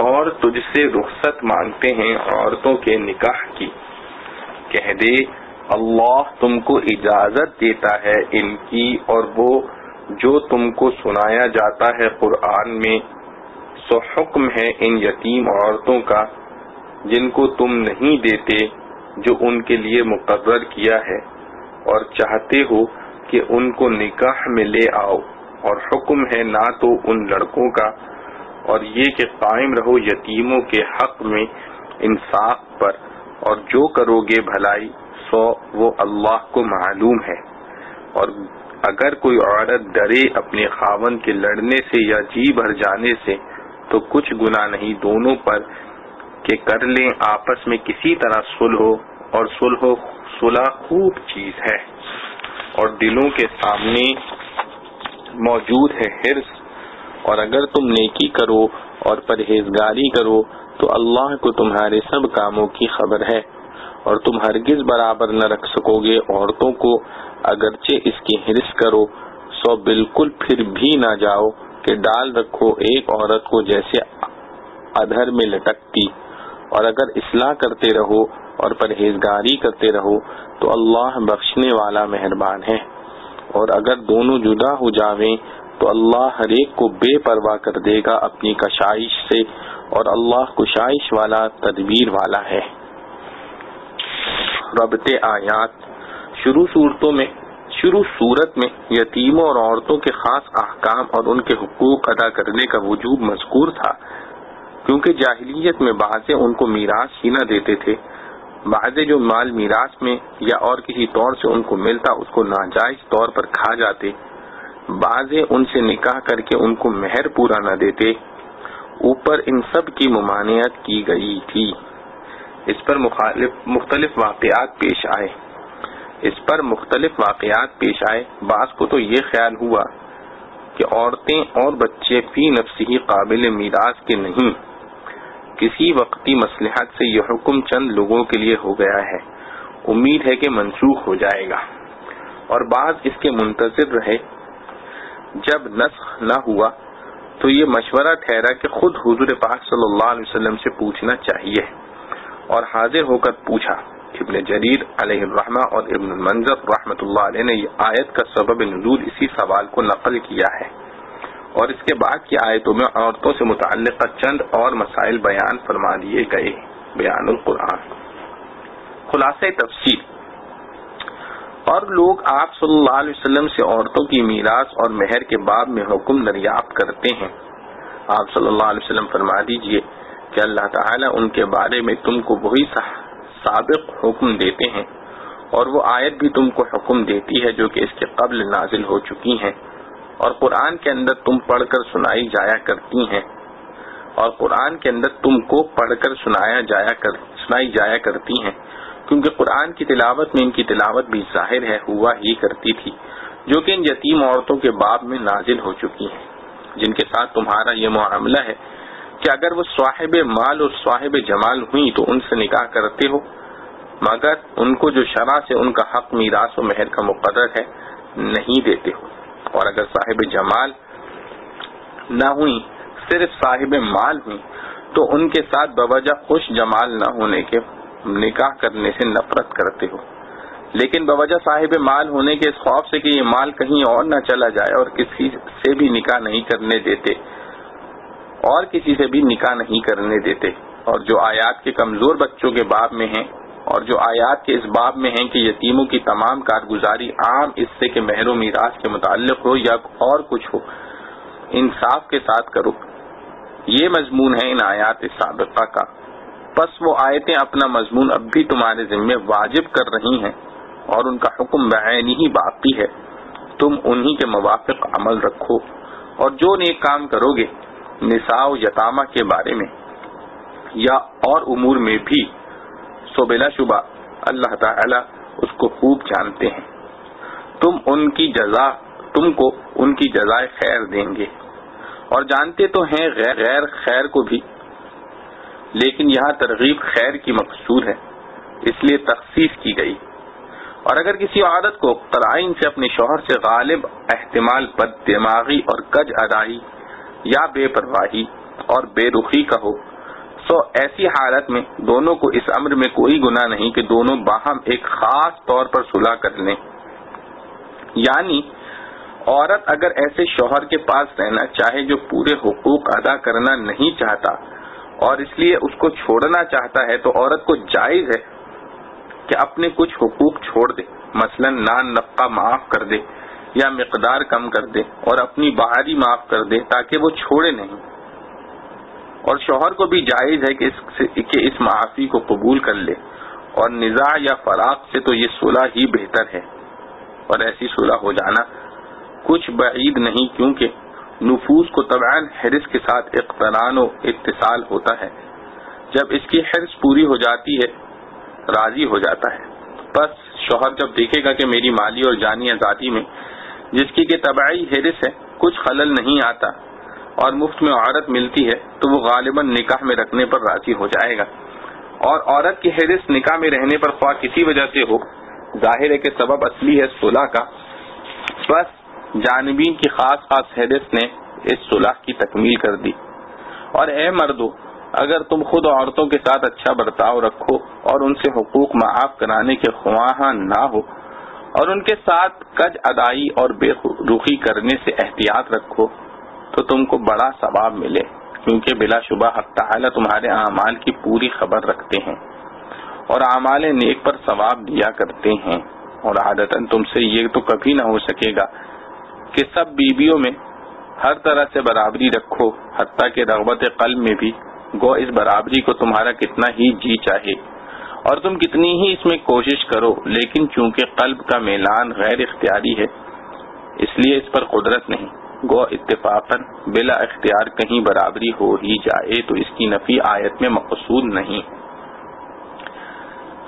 और तुझसे रुखसत मांगते हैं औरतों के निकाह की कह दे, अल्लाह तुमको इजाज़त देता है इनकी और वो जो तुमको सुनाया जाता है कुरान में। सो हुक्म है इन यतीम औरतों का, जिनको तुम नहीं देते, जो उनके लिए मुकर्र किया है। और चाहते हो कि उनको निकाह में ले आओ। और हुक्म है ना तो उन लड़कों का। और ये कि कायम रहो यतीमों के हक में इंसाफ पर। और जो करोगे भलाई, सो वो अल्लाह को मालूम है। और अगर कोई औरत डरे अपने खावन के लड़ने से या जी भर जाने से तो कुछ गुना नहीं, दोनों पर के कर लें आपस में किसी तरह सुलह। और सुलह सुलह खूब चीज़ है। और दिलों के सामने मौजूद है हिर्स और अगर तुम नेकी करो और परहेजगारी करो तो अल्लाह को तुम्हारे सब कामों की खबर है, और तुम हरगिज बराबर न रख सकोगे औरतों को। अगरचे इसकी हिरस करो, सो बिल्कुल फिर भी न जाओ कि डाल रखो एक औरत को जैसे अधर में लटकती। और अगर इसलाह करते रहो और परहेजगारी करते रहो तो अल्लाह बख्शने वाला मेहरबान है। और अगर दोनों जुदा हो जावें तो अल्लाह हर एक को बेपरवाह कर देगा अपनी कशाइश से, और अल्लाह कुशाइश वाला, तदबीर वाला है। रबते आयात। शुरू सूरतों में, शुरू सूरत में यतीमों और औरतों के खास अहकाम और उनके हुकूक अदा करने का वजूब मजकूर था, क्योंकि जाहिलियत में बाजे उनको मीरास ही न देते थे। बाजे जो माल मीरास में या और किसी तौर से उनको मिलता, उसको नाजायज तौर पर खा जाते। बाजे उनसे निकाह करके उनको मेहर पूरा न देते। ऊपर इन सब की ममानियत की गई थी। इस पर मुख्तलिफ़ वाकयात पेश आए। इस पर मुख्तलिफ़ वाकयात पेश आए। बास को तो ये ख्याल हुआ कि औरतें और बच्चे फ़ी नफसी ही काबिल मीरास के नहीं। किसी वक्ती मसलहत से यह हुक्म चंद लोगों के लिए हो गया है। उम्मीद है कि मंसूख हो जाएगा। और बाज इसके मुंतजर रहे। जब नस्ख न हुआ तो ये मशवरा ठहरा कि खुद हुजूर पाक सल्लल्लाहु अलैहि वसल्लम से पूछना चाहिए। और हाजिर होकर पूछा, इब्न जरीर अलहमा और इब्न मंजर रहमतुल्लाह अलैह ने आयत का सबब नजूल इसी सवाल को नकल किया है। और इसके बाद की आयतों में औरतों से मुतल चंद और मसाइल बयान फरमा दिए गए बयान कुरान खुलासा तफसील। और लोग आप सल्लल्लाहु अलैहि वसल्लम से औरतों की मीरास और मेहर के बाब में हुक्म दरियाफ्त करते हैं। आप सल्लल्लाहु अलैहि वसल्लम फरमा दीजिए कि अल्लाह ताला उनके बारे में तुमको वही सबक हुक्म देते हैं और वो आयत भी तुमको हुक्म देती है जो कि इसके कबल नाजिल हो चुकी हैं। और कुरान के अंदर तुम पढ़कर सुनाई जाया करती हैं। और कुरान के अंदर तुमको पढ़कर सुनाया जाया कर सुनाई जाया करती हैं। क्योंकि कुरान की तिलावत में इनकी तिलावत भी ज़ाहिर है, हुआ ही करती थी, जो कि इन यतीम औरतों के बाब में नाजिल हो चुकी है, जिनके साथ तुम्हारा ये मामला है कि अगर वो साहिब माल और साहिब जमाल हुई तो उनसे निकाह करते हो, मगर उनको जो शरा से उनका हक मीरास और मेहर का मुकदर है, नहीं देते हो। और अगर साहिब जमाल न हुई, सिर्फ़ साहिब माल हुई तो उनके साथ बवजह खुश जमाल न होने के निकाह करने से नफरत करते हो। लेकिन बवजह साहिब माल होने के इस खौफ से कि ये माल कहीं और न चला जाए और किसी से भी निकाह नहीं करने देते। और किसी से भी निकाह नहीं करने देते। और जो आयात के कमज़ोर बच्चों के बाब में हैं, और जो आयात के इस बाब में हैं कि यतीमों की तमाम कारगुजारी आम इससे के महरो मीरास के मुतालिक हो या और कुछ हो, इंसाफ के साथ करो। ये मजमून है इन आयात सबका का। बस वो आयतें अपना मजमून अब भी तुम्हारे जिम्मे वाजिब कर रही हैं और उनका हुक्म बहन ही बाकी है। तुम उन्हीं के मुवाफिक अमल रखो और जो नेक काम करोगे निसाव यतामा के बारे में या और उमूर में भी सो बिलाशुबा अल्लाह ताला उसको खूब जानते हैं। तुम उनकी जजा तुमको उनकी जजाय खैर देंगे। और जानते तो हैं गैर, गैर खैर को भी। लेकिन यहाँ तरगीब खैर की मकसूद है, इसलिए तखसीस की गई। और अगर किसी आदत को कराइन से अपने शोहर से गालिब, एहतमाल पर दिमागी और कज अदाई या बेपरवाही और बेरुखी का हो तो ऐसी हालत में दोनों को इस अम्र में कोई गुना नहीं कि दोनों बाहम एक खास तौर पर सुलह कर लें। यानी औरत अगर ऐसे शोहर के पास रहना चाहे जो पूरे हुकूक अदा करना नहीं चाहता और इसलिए उसको छोड़ना चाहता है तो औरत को जायज़ है कि अपने कुछ हुकूक छोड़ दे। मसलन नान नक्का माफ़ कर दे या मकदार कम कर दे और अपनी बाहरी माफ़ कर दे ताकि वो छोड़े नहीं। और शोहर को भी जायज़ है कि इस, कि इस माफ़ी को कबूल कर ले। और निजा या फराक से तो ये सुलह ही बेहतर है। और ऐसी सुलह हो जाना कुछ बईद नहीं क्योंकि नफूस को तबान हरिस के साथ इकतरान इत्तिसाल होता है। जब इसकी हर्स पूरी हो जाती है, राज़ी हो जाता है। बस शोहर जब देखेगा कि मेरी माली और जानी आज़ादी में, जिसकी के तबाही हरिस है, कुछ खलल नहीं आता और मुफ़्त में औरत मिलती है तो वो गालिबन निकाह में रखने पर राज़ी हो जाएगा। और औरत की हरिस निकाह में रहने पर ख्वाह किसी वजह से हो, ज़ाहिर है कि सबब असली है सुलह का। बस जानबीन की खास खास हैरिस ने इस सुलह की तकमील कर दी। और ए मर्दो, अगर तुम खुद औरतों के साथ अच्छा बर्ताव रखो और उनसे हुकूक माफ़ कराने के ख्वाहा ना हो और उनके साथ कज अदाई और बेरुखी करने से एहतियात रखो तो तुमको बड़ा सवाब मिले, क्योंकि बिलाशुबा हक तुम्हारे अमाल की पूरी खबर रखते हैं और अमाल नेक पर सवाब दिया करते हैं। और आदतन तुमसे ये तो कभी ना हो सकेगा कि सब बीबियों में हर तरह से बराबरी रखो, हत्या के रगबत कल में भी। गो, इस बराबरी को तुम्हारा कितना ही जी चाहे। और तुम कितनी ही इसमें कोशिश करो, लेकिन चूँकि कल्ब का मेलान गैर इख्तियारी है, इसलिए इस पर कुदरत नहीं। गो इतफाकन बिला इख्तियार कहीं बराबरी हो ही जाए तो इसकी नफी आयत में मकसूद नहीं।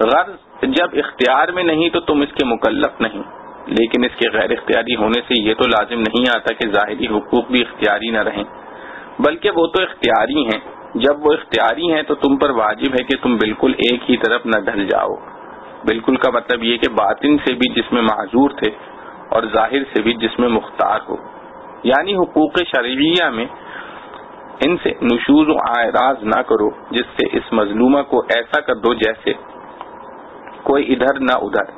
गर्ज, जब इख्तियार में नहीं तो तुम इसके मुकल्लफ नहीं। लेकिन इसके गैर इख्तियारी होने से ये तो लाजिम नहीं आता कि जाहिरी हुकूक भी इख्तियारी न रहें। बल्कि वो तो इख्तियारी हैं। जब वो इख्तियारी हैं तो तुम पर वाजिब है कि तुम बिल्कुल एक ही तरफ़ न ढल जाओ। बिल्कुल का मतलब ये कि बातिन से भी जिसमें माजूर थे और ज़ाहिर से भी जिसमें मुख्तार हो। यानी हुकूक शरिया में इनसे नशूज आराज ना करो, जिससे इस मजलूमा को ऐसा कर दो जैसे कोई इधर ना उधर।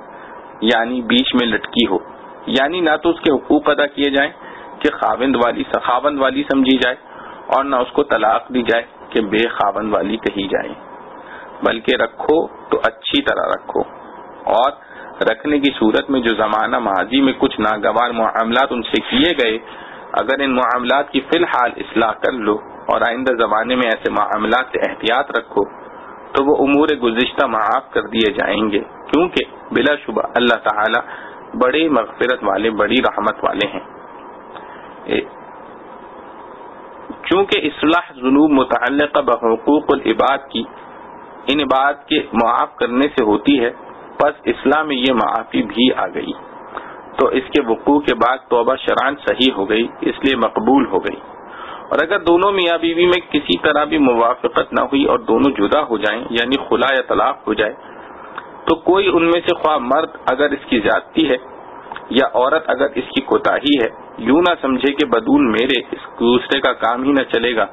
यानी बीच में लटकी हो। यानी ना तो उसके हुकूक अदा किए जाए कि खाविंद वाली सखावंद वाली समझी जाए और ना उसको तलाक दी जाए कि बेखावंद वाली कही जाए। बल्कि रखो तो अच्छी तरह रखो। और रखने की सूरत में जो जमाना माजी में कुछ नागवार मामलात उनसे किए गए, अगर इन मामलात की फ़िलहाल इसलाह कर लो और आइंदा जमाने में ऐसे मामलात से एहतियात रखो तो वो उमूर गुज्त माफ़ कर दिए जाएँगे। क्योंकि बिलाशुबा अल्लाह ताला बड़े मगफिरत वाले, बड़ी रहमत वाले हैं। चूँकि इसलाह जुनूब मुतल बहकूक इबाद की, इन इबाद के मुआफ करने से होती है, बस इस्लाम में ये माफ़ी भी आ गई। तो इसके वकू के बाद तोबा शरान सही हो गई, इसलिए मकबूल हो गई। और अगर दोनों मियाँ बीवी में किसी तरह भी मुवाफत न हुई और दोनों जुदा हो जाएँ, यानी खुला या तलाक हो जाए तो कोई उनमें से ख्वाह मर्द अगर इसकी जाती है, या औरत अगर इसकी कोताही है, यूँ ना समझे कि बदूल मेरे इस दूसरे का काम ही न चलेगा,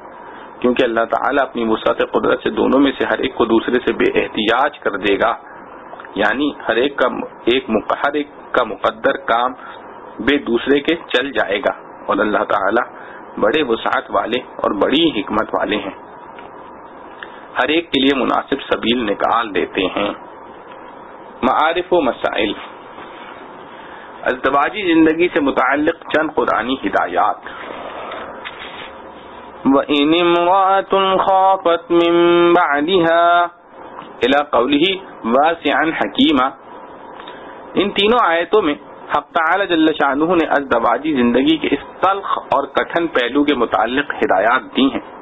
क्योंकि अल्लाह ताला अपनी वसात कुदरत से दोनों में से हर एक को दूसरे से बेहतियाज कर देगा। यानी हर एक का एक हर एक का मुकद्दर काम बे दूसरे के चल जाएगा, और अल्लाह ताला बड़े वसात वाले और बड़ी हिकमत वाले हैं। हर एक के लिए मुनासिब सबील निकाल देते हैं। मारिफ मसाइल। अजदवाजी ज़िंदगी से मुतल चंद कुरानी हिदायत। व इन खाफत मिन बादिहा, इला कौली वासियान हकीमा। इन तीनों आयतों में हक जल्ल शाहू ने अजदवाजी ज़िंदगी के इस तल्ख और कठन पहलू के मुतालिक हिदायत दी हैं।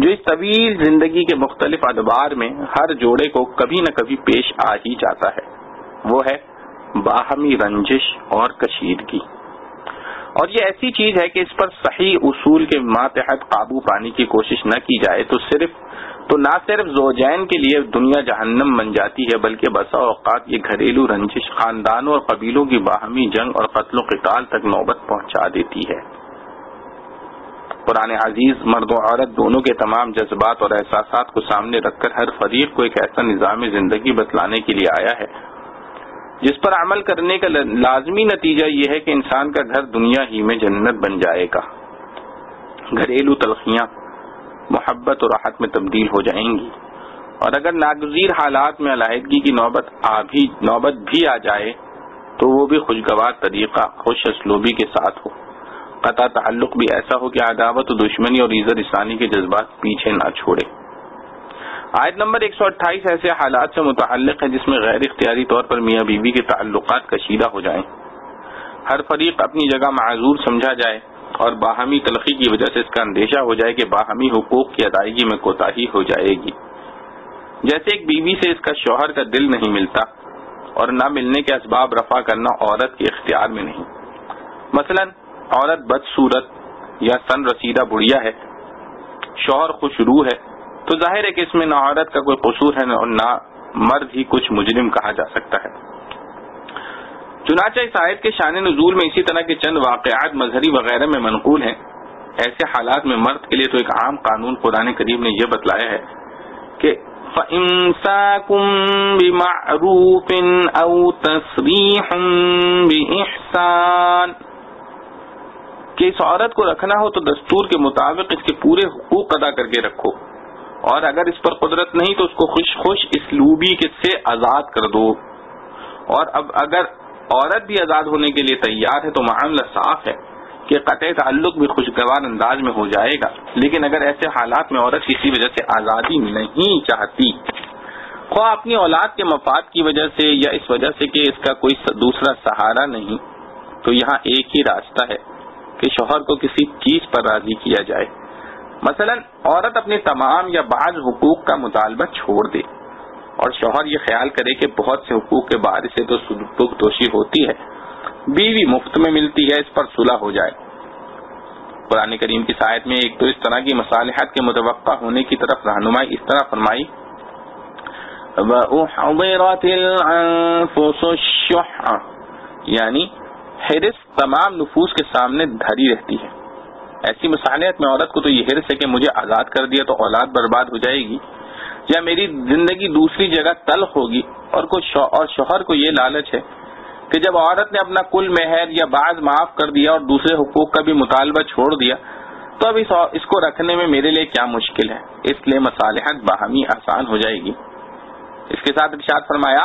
जो इस तवील ज़िंदगी के मुख्तलिफ़ अदबार में हर जोड़े को कभी न कभी पेश आ ही जाता है, वो है बाहमी रंजिश और कशीदगी। और ये ऐसी चीज़ है कि इस पर सही उसूल के मातहत काबू पाने की कोशिश न की जाए तो सिर्फ़ तो ना सिर्फ़ जोजैन के लिए दुनिया जहन्नम बन जाती है, बल्कि बसा औकात ये घरेलू रंजिश खानदानों और कबीलों की बाहमी जंग और कत्लो कताल तक नौबत पहुँचा देती है। पुराने अज़ीज़, मर्द औरत दोनों के तमाम जज्बात और एहसास को सामने रखकर हर फरीक को एक ऐसा निज़ाम ज़िंदगी बतलाने के लिए आया है। जिस पर अमल करने का लाजमी नतीजा ये है कि इंसान का घर दुनिया ही में जन्नत बन जाएगा। घरेलू तलखियाँ, मोहब्बत और राहत में तब्दील हो जाएँगी। और अगर नागजीर हालात में अलाहदगी की नौबत आ भी नौबत भी आ जाए तो वो भी खुशगवार तरीका, खुश असलूबी के साथ हो। कता ताल्लुक भी ऐसा हो कि अदावत दुश्मनी और इज़्ज़त इसानी के जज्बात पीछे ना छोड़े। आयत नंबर 128 ऐसे हालात से मुतल है जिसमें गैर इख्तियारी तौर पर मियाँ बीवी के ताल्लुक कशीदा हो जाएँ। हर फरीक अपनी जगह माजूर समझा जाए और बाहमी तलखी की वजह से इसका अंदेशा हो जाए कि बाहमी हुकूक की अदायगी में कोताही हो जाएगी। जैसे एक बीवी से इसका शोहर का दिल नहीं मिलता और न मिलने के असबाब रफा करना औरत के इख्तियार में नहीं। मसलन औरत बदसूरत या सन रसीदा बुढ़िया है, शोहर खुशरू है तो ज़ाहिर है कि इसमें न औरत का कोई कसूर है और न मर्द ही कुछ मुजरिम कहा जा सकता है। चुनाचा इस आयत के शान नजूल में इसी तरह के चंद वाकयात मजहरी वगैरह में मनकूल हैं। ऐसे हालात में मर्द के लिए तो एक आम कानून कुरान करीब ने यह बतलाया है कि कि इस औरत को रखना हो तो दस्तूर के मुताबिक इसके पूरे हुकूक अदा करके रखो। और अगर इस पर कुदरत नहीं तो उसको खुश खुश इसलूबी के से आज़ाद कर दो। और अब अगर औरत भी आज़ाद होने के लिए तैयार है तो मामला साफ़ है कि कत ताल्लुक भी खुशगवार अंदाज में हो जाएगा। लेकिन अगर ऐसे हालात में औरत किसी वजह से आज़ादी नहीं चाहती ख्वा अपनी औलाद के मफाद की वजह से या इस वजह से कि इसका कोई दूसरा सहारा नहीं तो यहाँ एक ही रास्ता है। कि शोहर को किसी चीज़ पर राज़ी किया जाए। मसलन, औरत अपने तमाम या बाज हुकूक का मुतालबा छोड़ दे। और शोहर ये ख्याल करे कि बहुत से हुकूक के बारे से तो सुख दोषी होती है। बीवी मुफ़्त में मिलती है, इस पर सुलह हो जाए। पुरानी करीम की शायद में एक तो इस तरह की मसालहत के मुतव होने की तरफ़ रहनुमाई इस तरह फरमाई यानी हिरिस तमाम नफूस के सामने धरी रहती है। ऐसी मसालियत में औरत को तो ये हिरस है कि मुझे आज़ाद कर दिया तो औलाद बर्बाद हो जाएगी या मेरी ज़िंदगी दूसरी जगह तल्ख होगी। और को शौ, और शोहर को ये लालच है कि जब औरत ने अपना कुल मेहर या बाज माफ़ कर दिया और दूसरे हुकूक का भी मुतालबा छोड़ दिया तो अब इस, इसको रखने में मेरे लिए क्या मुश्किल है? इसलिए मसालहत बाहमी आसान हो जाएगी। इसके साथ इर्शाद फरमाया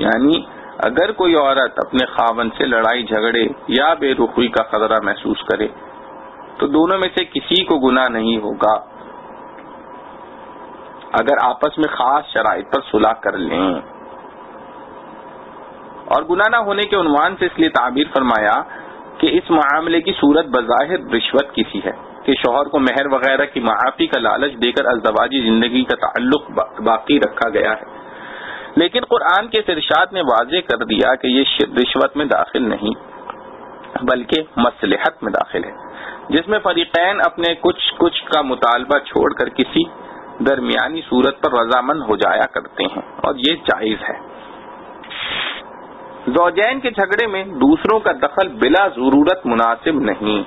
यानी अगर कोई औरत अपने खावन से लड़ाई झगड़े या बेरुखी का खतरा महसूस करे तो दोनों में से किसी को गुना नहीं होगा अगर आपस में खास शराइ पर सुलह कर लें और गुना न होने के उन्वान से इसलिए ताबीर फरमाया कि इस मामले की सूरत बजाहिर रिश्वत किसी है, कि शोहर को मेहर वगैरह की माफ़ी का लालच देकर अजदवाजी ज़िंदगी का ताल्लुक बाकी रखा गया है। लेकिन कुरान के इरशाद ने वाजे कर दिया कि ये रिश्वत में दाखिल नहीं, बल्कि मसलहत में दाखिल है, जिसमें फरीकैन अपने कुछ कुछ का मुतालबा छोड़कर किसी दरमियानी सूरत पर रजामंद हो जाया करते हैं, और ये जायज़ है। जोजैन के झगड़े में दूसरों का दखल बिला ज़रूरत मुनासिब नहीं।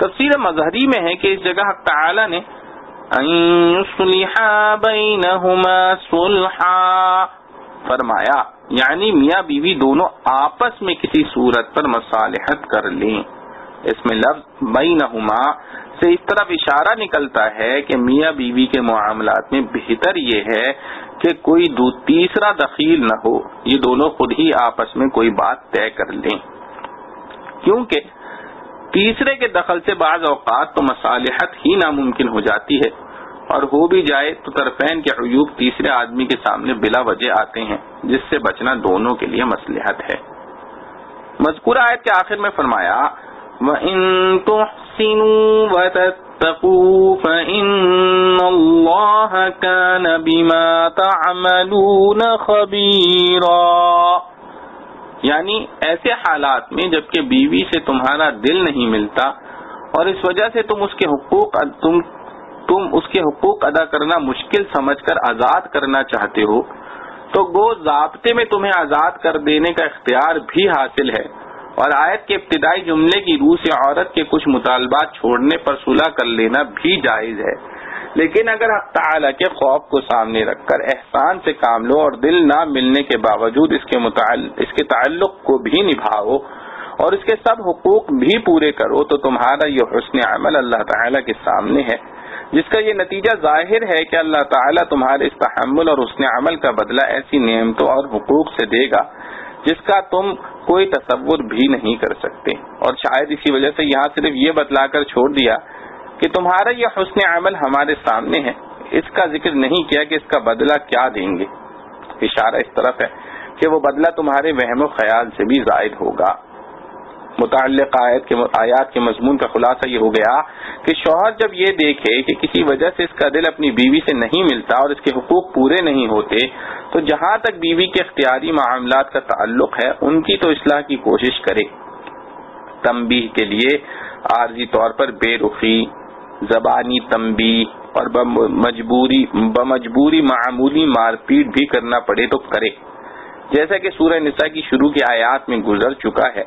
तफसीर मजहरी में है कि इस जगह ताला ने फरमाया। यानी मियाँ बीवी दोनों आपस में किसी सूरत पर मसालहत कर लें। इसमें लफ्ज बई नहुमा से इस तरफ़ इशारा निकलता है कि मियाँ बीवी के मामलात में बेहतर ये है कि कोई तीसरा दखील न हो। ये दोनों खुद ही आपस में कोई बात तय कर लें। क्योंकि तीसरे के दखल से बाज अवकात तो मसालहत ही नामुमकिन हो जाती है। और हो भी जाए तो तरफैन के अयूब तीसरे आदमी के सामने बिला वजह आते हैं, जिससे बचना दोनों के लिए मसलहत है। मजकूर आयत के आखिर में फरमाया तो यानी ऐसे हालात में जबकि बीवी से तुम्हारा दिल नहीं मिलता और इस वजह से तुम उसके हुकूक तुम तुम उसके हुकूक अदा करना मुश्किल समझकर आज़ाद करना चाहते हो तो गो जबते में तुम्हें आज़ाद कर देने का इख्तियार भी हासिल है। और आयत के इब्तदाई जुमले की रूह से औरत के कुछ मुतालबात छोड़ने पर सुलह कर लेना भी जायज़ है। लेकिन अगर हक ताला के खौफ को सामने रखकर एहसान से काम लो और दिल ना मिलने के बावजूद इसके इसके ताल्लुक को भी निभाओ और इसके सब हुकूक भी पूरे करो तो तुम्हारा ये हसन अमल अल्लाह ताला के सामने है। जिसका ये नतीजा ज़ाहिर है कि अल्लाह ताला तुम्हारे इस तहमुल और उसने अमल का बदला ऐसी नियमतों और हुकूक से देगा। जिसका तुम कोई तस्वुर भी नहीं कर सकते। और शायद इसी वजह से यहाँ सिर्फ़ ये बतलाकर छोड़ दिया कि तुम्हारा यह हसन अमल हमारे सामने है। इसका ज़िक्र नहीं किया कि इसका बदला क्या देंगे। इशारा इस तरफ़ है कि वो बदला तुम्हारे वहम ख्याल से भी जायद होगा। मुतल आयत के आयात के मजमून का खुलासा ये हो गया कि शोहर जब ये देखे कि किसी वजह से इसका दिल अपनी बीवी से नहीं मिलता और इसके हुकूक पूरे नहीं होते तो जहाँ तक बीवी के अख्तियारी मामला का ताल्लुक है, उनकी तो इसलाह की कोशिश करे। तंबी के लिए आर्जी तौर पर बेरुखी, जबानी तंबी और बमजबूरी बमजबूरी मामूली मारपीट भी करना पड़े तो करे। जैसा कि सूर्य निशा की शुरू की आयात में गुजर चुका है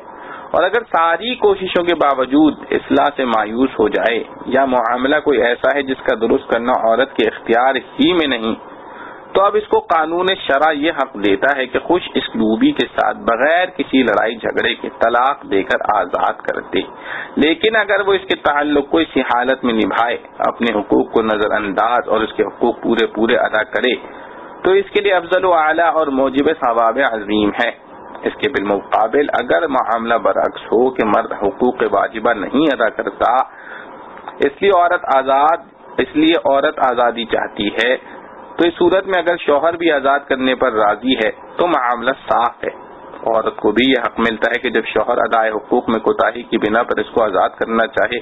और अगर सारी कोशिशों के बावजूद इसलाह से मायूस हो जाए, या मामला कोई ऐसा है जिसका दुरुस्त करना औरत के इख्तियार ही में नहीं तो अब इसको कानून शरा ये हक देता है कि खुश इसलूबी के साथ बगैर किसी लड़ाई झगड़े के तलाक देकर आज़ाद कर दे। लेकिन अगर वो इसके ताल्लुक को इसी हालत में निभाए, अपने हकूक को नजरअंदाज और उसके हकूक पूरे पूरे अदा करे तो इसके लिए अफजल आला और मोजिब सवाब अजीम है। इसके बिलमुकाबिल अगर मामला बरक्स हो कि मर्द हकूक वाजिबा नहीं अदा करता, इसलिए औरत आज़ाद, इसलिए औरत आज़ादी चाहती है। तो इस सूरत में अगर शोहर भी आज़ाद करने पर राज़ी है तो मामला साफ़ है। औरत को भी यह हक मिलता है कि जब शोहर अदाए हकूक में कोताही की बिना पर इसको आज़ाद करना चाहे,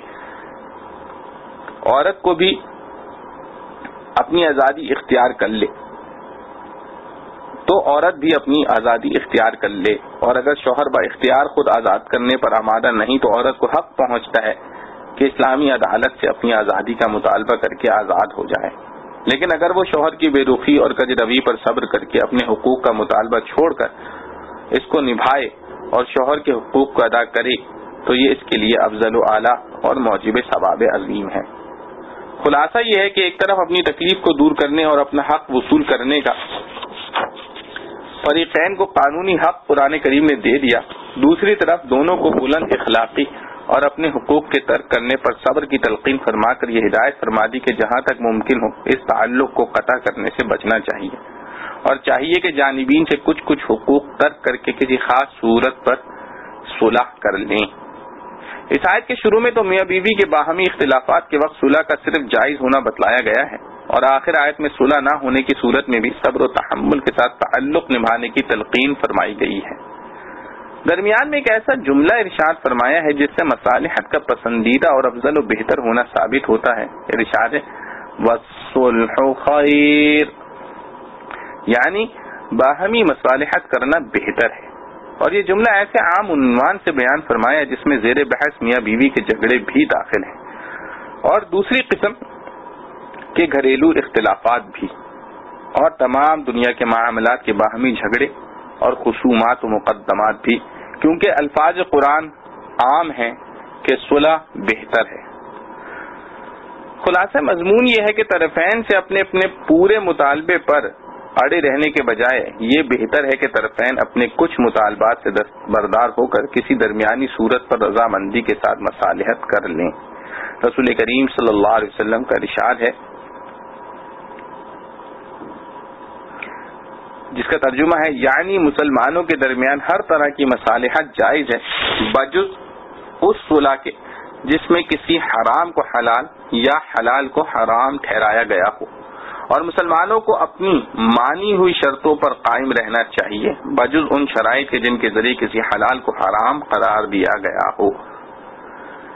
औरत को भी अपनी आज़ादी इख्तियार कर ले। तो औरत भी अपनी आज़ादी इख्तियार कर ले। और अगर शोहर ब इख्तियार खुद आज़ाद करने पर आमादा नहीं तो औरत को हक पहुँचता है कि इस्लामी अदालत से अपनी आज़ादी का मुतालबा करके आज़ाद हो जाए। लेकिन अगर वो शोहर की बेरुखी और कजरवी पर सब्र करके अपने हकूक का मुतालबा छोड़कर इसको निभाए और शोहर के हकूक को अदा करे तो ये इसके लिए अफजल आला और मौजब सवाब अजीम है। खुलासा ये है कि एक तरफ़ अपनी तकलीफ़ को दूर करने और अपना हक वसूल करने का फरीकैन को कानूनी हक पुराने करीम ने दे दिया। दूसरी तरफ़ दोनों को बुलंद इखलाकी और अपने हकूक के तर्क करने पर सब्र की तलकीन फरमाकर यह हिदायत फरमा दी कि जहाँ तक मुमकिन हो, इस ताल्लुक को कता करने से बचना चाहिए। और चाहिए कि जानबीन से कुछ कुछ हकूक तर्क करके किसी खास सूरत पर सुलह कर लें। इस आयत के शुरू में तो मियाँ बीवी के बाहमी इख्तिलाफात के वक्त सुलह का सिर्फ़ जायज़ होना बतलाया गया है। और आखिर आयत में सुलह न होने की सूरत में भी सब्र तहमुल के साथ ताल्लुक निभाने की तलकीन फरमाई गई है। दरमियान में एक ऐसा जुमला इरशाद फरमाया है, जिससे मसालहत का पसंदीदा और अफजल बेहतर होना साबित होता है। इरशाद खैर यानी बाहमी मसालहत करना बेहतर है। और ये जुमला ऐसे आम उन्वान से बयान फरमाया जिसमें जेर बहस मियाँ बीवी के झगड़े भी दाखिल हैं। और दूसरी किस्म के घरेलू इख्तलाफात भी और तमाम दुनिया के मामलात के बाहमी झगड़े और खसूमात मुकदमात भी, क्योंकि अल्फाज कुरान आम हैं कि सुलह बेहतर है। खुलासा मजमून ये है कि तरफैन से अपने अपने पूरे मुतालबे पर अड़े रहने के बजाय ये बेहतर है कि तरफैन अपने कुछ मुतालबात से बरदार होकर किसी दरमियानी सूरत पर रजामंदी के साथ मसालहत कर लें। रसूल करीम सल्लल्लाहु अलैहि वसल्लम का इशार है जिसका तर्जुमा है यानी मुसलमानों के दरमियान हर तरह की मसालहत जायज़ है। बजुज उस सुलह के जिसमें किसी हराम को हलाल या हलाल को हराम ठहराया गया हो। और मुसलमानों को अपनी मानी हुई शर्तों पर कायम रहना चाहिए। बजुज उन शराइ के जिनके ज़रिए किसी हलाल को हराम करार दिया गया हो।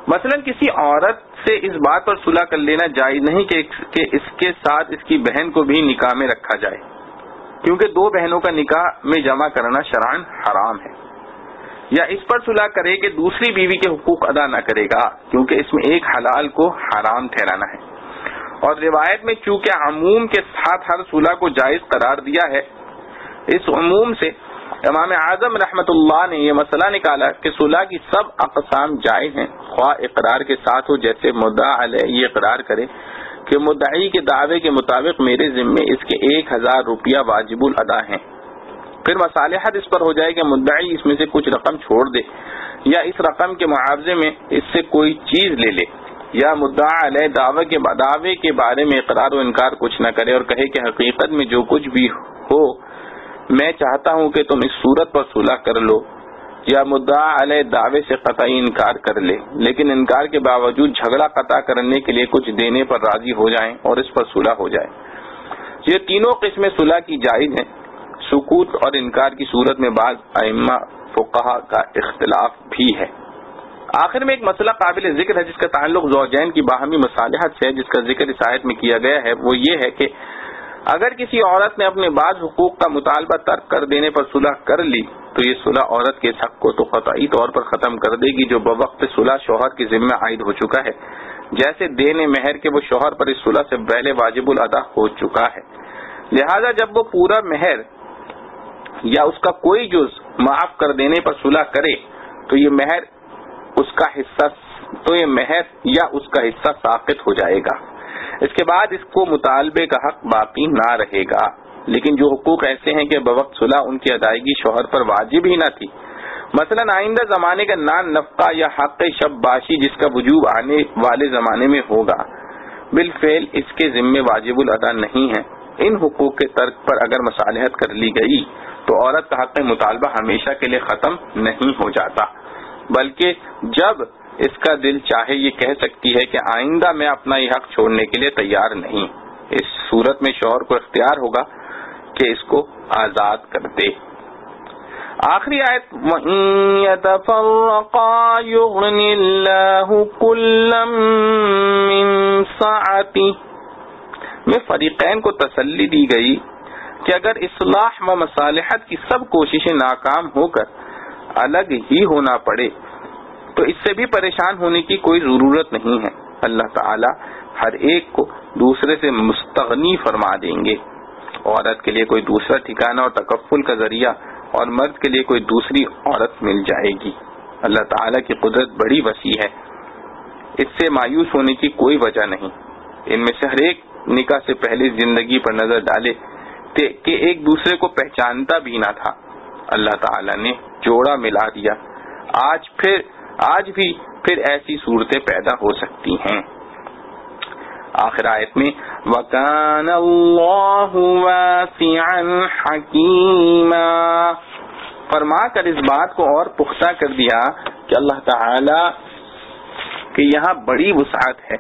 मसलन किसी औरत से इस बात पर सुलह कर लेना जायज़ नहीं कि, इसके साथ इसकी बहन को भी निकाह में रखा जाए। क्योंकि दो बहनों का निकाह में जमा करना शरान हराम है। या इस पर सुलह करे कि दूसरी बीवी के हकूक अदा न करेगा, क्योंकि इसमें एक हलाल को हराम ठहराना है। और रिवायत में चूँकि अमूम के साथ हर सुलह को जायज़ करार दिया है, इस अमूम से इमाम आज़म रहमतुल्लाह ने यह मसला निकाला कि सुलह की सब अकसाम जायज़ हैं, ख्वा इकरार के साथ हो, जैसे मुद्दा ये इकरार करे कि मुद्दई के दावे के मुताबिक मेरे जिम्मे इसके एक हज़ार रूपया वाजिबुल अदा है। फिर मसालहत इस पर हो जाए कि मुद्दई इसमें से कुछ रकम छोड़ दे, या इस रकम के मुआवजे में इससे कोई चीज़ ले ले, या मुद्दा अलह दावे के दावे के बारे में इकरार इनकार कुछ न करे और कहे कि हकीकत में जो कुछ भी हो, मैं चाहता हूँ कि तुम इस सूरत पर सुलह कर लो। या मुद्दा अले दावे से कतई इनकार कर ले। लेकिन इनकार के बावजूद झगड़ा कता करने के लिए कुछ देने पर राज़ी हो जाएँ और इस पर सुलह हो जाए। ये तीनों किस्में सुलह की जायज़ हैं। सुकूत और इनकार की सूरत में बाद अम्मा फुकाहा का इख्तलाफ भी है। आखिर में एक मसला काबिल ज़िक्र है जिसका ताल्लुक जौजैन की बाहमी मसालहत से जिसका ज़िक्र इस आयत में किया गया है, वो ये है कि अगर किसी औरत ने अपने बाद हुकूक का मुतालबा तर्क कर देने पर सुलह कर ली तो ये सुलह औरत के हक को तो कतई तौर पर खत्म कर देगी, जो बवक्त सुलह शोहर की जिम्मे आयद हो चुका है। जैसे देने मेहर के वो शोहर पर इस सुलह से पहले वाजिबुल अदा हो चुका है। लिहाजा जब वो पूरा मेहर या उसका कोई जुज माफ़ कर देने पर सुलह करे तो ये मेहर उसका हिस्सा तो ये मेहर या उसका हिस्सा साबित हो जाएगा। इसके बाद इसको मुतालबे का हक बाकी ना रहेगा। लेकिन जो हकूक ऐसे हैं कि बवक्त सुलह उनकी अदायगी शोहर पर वाजिब ही न थी। मसलन आइंदा जमाने का नान नफका या हक शबबाशी जिसका वजूब आने वाले जमाने में होगा, बिलफेल इसके जिम्मे वाजिबुल अदा नहीं है। इन हकूक के तर्क पर अगर मसालहत कर ली गई तो औरत का हक मुतालबा हमेशा के लिए खत्म नहीं हो जाता। बल्कि जब इसका दिल चाहे ये कह सकती है कि आइंदा मैं अपना ये हक छोड़ने के लिए तैयार नहीं। इस सूरत में शोहर को इख्तियार होगा कि इसको आज़ाद कर दे। आखिरी आयत में फरीकैन को तसल्ली दी गई कि अगर इसलाह व मसालहत की सब कोशिशें नाकाम होकर अलग ही होना पड़े तो इससे भी परेशान होने की कोई ज़रूरत नहीं है। अल्लाह ताला हर एक को दूसरे से मुस्तगनी फरमा देंगे। औरत के लिए कोई दूसरा ठिकाना और तकफुल का ज़रिया और मर्द के लिए कोई दूसरी औरत मिल जाएगी। अल्लाह ताला की कुदरत बड़ी वसी है। इससे मायूस होने की कोई वजह नहीं। इनमें से हर एक निकाह से पहले ज़िंदगी पर नज़र डाले कि एक दूसरे को पहचानता भी ना था। अल्लाह ताला ने जोड़ा मिला दिया। आज फिर आज भी फिर ऐसी सूरतें पैदा हो सकती हैं। आखिर आयत में, वकान हकीमा। फरमा कर इस बात को और पुख्ता कर दिया कि अल्लाह ताला कि यहाँ बड़ी वसात है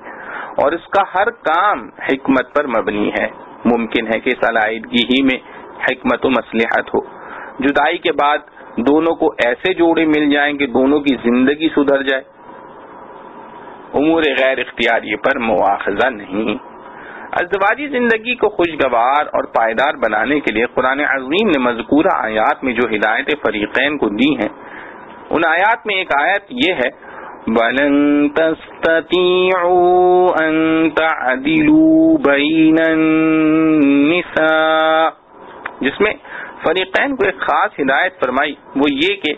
और इसका हर काम हिकमत पर मबनी है। मुमकिन है कि इस अलाइदगी ही में हिकमत मसलहत हो। जुदाई के बाद दोनों को ऐसे जोड़े मिल जाएँ कि दोनों की ज़िंदगी सुधर जाए। उमूर गैर इख्तियारी पर मुआवजा नहीं। अजवाजी ज़िंदगी को खुशगवार और पायदार बनाने के लिए कुरान अजीम ने मजकूरा आयात में जो हिदायत फरीकैन को दी हैं, उन आयात में एक आयत ये है जिसमें फरीकैन को एक खास हिदायत फरमाई, वो ये कि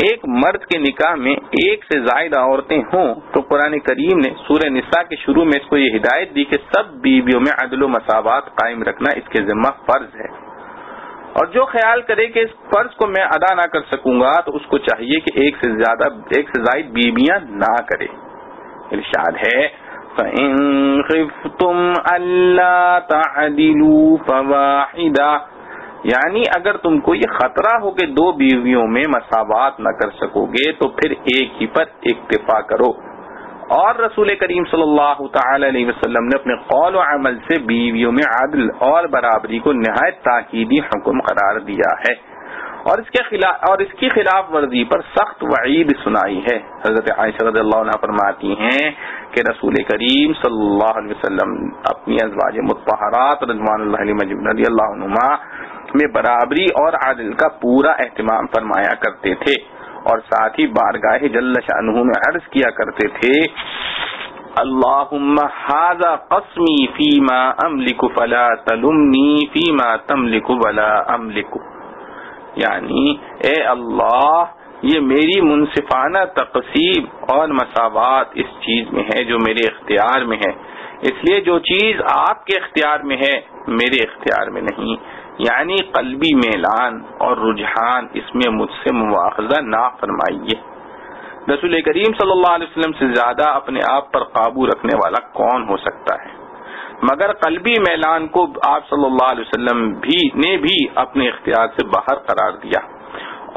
एक मर्द के निकाह में एक से ज़्यादा औरतें हों तो कुरान करीम ने सूर्य निसा के शुरू में इसको ये हिदायत दी कि सब बीवियों में अदल मसावत कायम रखना इसके जिम्मा फ़र्ज़ है। और जो ख्याल करे कि इस फ़र्ज़ को मैं अदा ना कर सकूँगा तो उसको चाहिए कि एक से ज़्यादा, एक से जायद बीबियाँ ना करे। इरशाद है तुम अल्लाह फवाहिदा यानी अगर तुमको ये खतरा हो कि दो बीवियों में मसावत न कर सकोगे तो फिर एक ही पर इक्तफा करो। और रसूल करीम सल्लल्लाहु अलैहि वसल्लम ने अपने कौल अमल से बीवियों में आदल और बराबरी को नहायत ताकीदी हुक्म करार दिया है। और इसके खिलाफ और इसकी खिलाफ वर्जी पर सख्त वईद सुनाई है। हज़रत आयशा फरमाती हैं कि रसूल करीम सल्लल्लाहु अलैहि वसल्लम अपनी अजवाज मुतहरात रजवान रज़ी अल्लाह में बराबरी और आदिल का पूरा एहतमाम फरमाया करते थे और साथ ही बारगाह जल्ल शाहू में अर्ज़ किया करते थे कस्मी फीमा अमलिकु फला तलुमनी फीमा तमलिकु वला अमलिकु। यानी, ए अल्लाह, ये मेरी मुनसिफाना तकसीब और मसावत इस चीज़ में है जो मेरे इख्तियार में है। इसलिए जो चीज़ आपके इख्तियार में है, मेरे इख्तियार में नहीं। यानी कल्बी मेलान और रुझान, इसमें मुझसे मुआवजा ना फरमाइए। रसूल करीम सल्लल्लाहु अलैहि से ज़्यादा अपने आप पर काबू रखने वाला कौन हो सकता है? मगर कल्बी मैलान को आप वसल्लम भी, ने भी अपने इख्तियार से बाहर करार दिया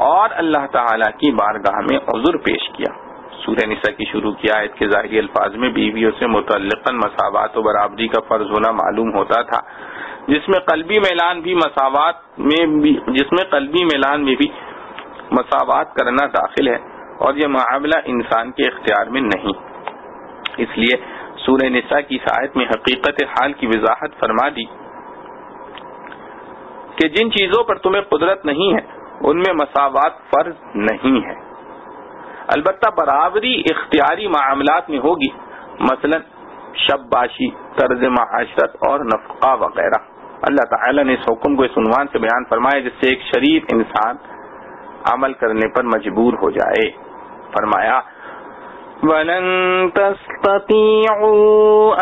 और अल्लाह ताला की बारगाह में अजुर पेश किया। सूर्य निसा की शुरू किया आयत के ज़ाहिर अल्फाज में बीवियों से मुतलकन मसावत बराबरी का फ़र्ज़ होना मालूम होता था। जिसमें कल्बी मैलान भी मसावत में भी, जिसमें कल्बी मैलान में भी मसावत करना दाखिल है और यह मामला इंसान के इख्तियार में नहीं। इसलिए सूर्य निसा की शायद में हकीकत हाल की वजाहत फरमा दी कि जिन चीज़ों पर तुम्हें कुदरत नहीं है, उनमें मसावत फ़र्ज़ नहीं है। अलबत्ता बराबरी इख्तियारी मामलात में होगी, मसलन शबबाशी तर्ज माशरत और नफका वगैरह। अल्लाह ताला ने इस हुक्म को इस उनवान से बयान फरमाया जिससे एक शरीफ इंसान अमल करने पर मजबूर हो जाए फरमाया वलन तस्ततीउ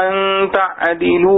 अन तअदिलू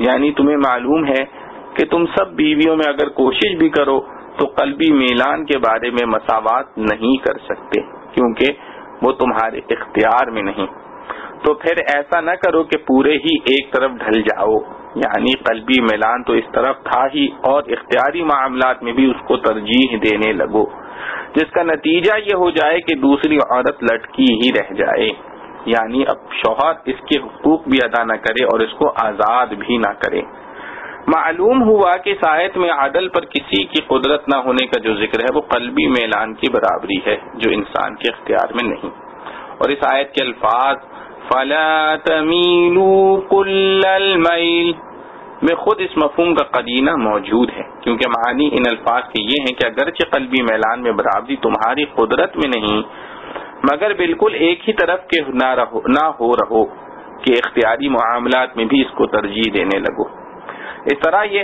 यानी तुम्हें मालूम है कि तुम सब बीवियों में अगर कोशिश भी करो तो कल्बी मिलान के बारे में मसावत नहीं कर सकते, क्योंकि वो तुम्हारे इख्तियार में नहीं। तो फिर ऐसा न करो कि पूरे ही एक तरफ़ ढल जाओ। यानी कल्बी मिलान तो इस तरफ़ था ही, और इख्तियारी मामला में भी उसको तरजीह देने लगो, जिसका नतीजा ये हो जाए कि दूसरी औरत लटकी ही रह जाए। यानी अब शौहर इसके हुकूक भी अदा न करे और इसको आज़ाद भी ना करे। मालूम हुआ कि शायद में आदल पर किसी की कुदरत न होने का जो ज़िक्र है, वो कलबी मैलान की बराबरी है, जो इंसान के अख्तियार में नहीं। और इस आयत के अल्फाज, फला तमीलू में खुद इस मफहम का कदीना मौजूद है। क्योंकि मानी इन अल्फाज के ये हैं कि अगरचे कलबी मैलान में बराबरी तुम्हारी कुदरत में नहीं, मगर बिल्कुल एक ही तरफ़ के ना रहो, ना हो रहो कि इख्तियारी मामला में भी इसको तरजीह देने लगो। इस तरह ये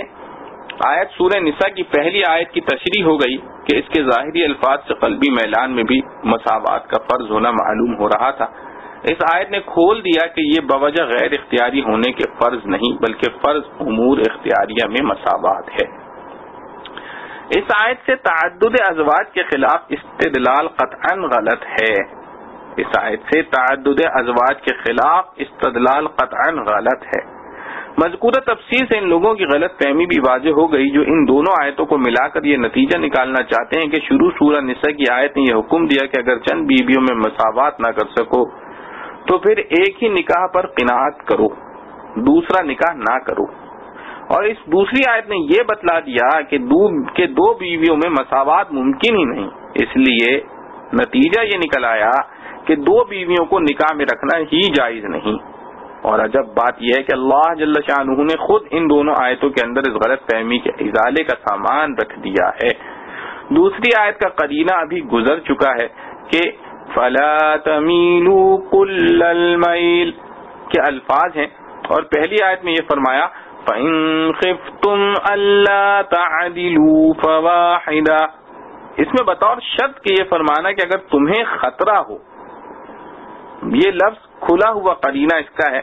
आयत सूर्य निसा की पहली आयत की तशरी हो गई कि इसके जाहिरी अल्फाज से कलबी मैलान में भी मसावत का फ़र्ज़ होना मालूम हो रहा था। इस आयत ने खोल दिया कि ये बवजह गैर इख्तियारी होने के फ़र्ज़ नहीं, बल्कि फ़र्ज़ उमूर इख्तियारिया में मसावत है। इस आयत से तद अजवाज के खिलाफ इस्तदलाल कतअन गलत है। इस आयत से तद अजवाज के खिलाफ इस्तदलाल कतअन गलत है। मजकूर तफसीर से इन लोगों की गलत फहमी भी वाजे हो गई, जो इन दोनों आयतों को मिलाकर ये नतीजा निकालना चाहते हैं कि शुरू सूरा निसा की आयत ने यह हुक्म दिया कि अगर चंद बीबियों में मसावत न कर सको तो फिर एक ही निकाह पर किनात करो, दूसरा निकाह ना करो। और इस दूसरी आयत ने यह बतला दिया कि के दो बीवियों में मसावत मुमकिन ही नहीं। इसलिए नतीजा ये निकल आया कि दो बीवियों को निकाह में रखना ही जायज़ नहीं। और अजब बात यह है कि अल्लाह जल्ल शाह ने खुद इन दोनों आयतों के अंदर इस गलत फहमी के इजाले का सामान रख दिया है। दूसरी आयत का करीना अभी गुजर चुका है कि फला तमीलू कुल्लल के अल्फाज हैं? और पहली आयत में ये फरमाया तुम अल्लाह फवाहिदा। इसमें बतौर शर्त के ये फरमाना कि अगर तुम्हें खतरा हो, ये लफ्ज खुला हुआ करीना इसका है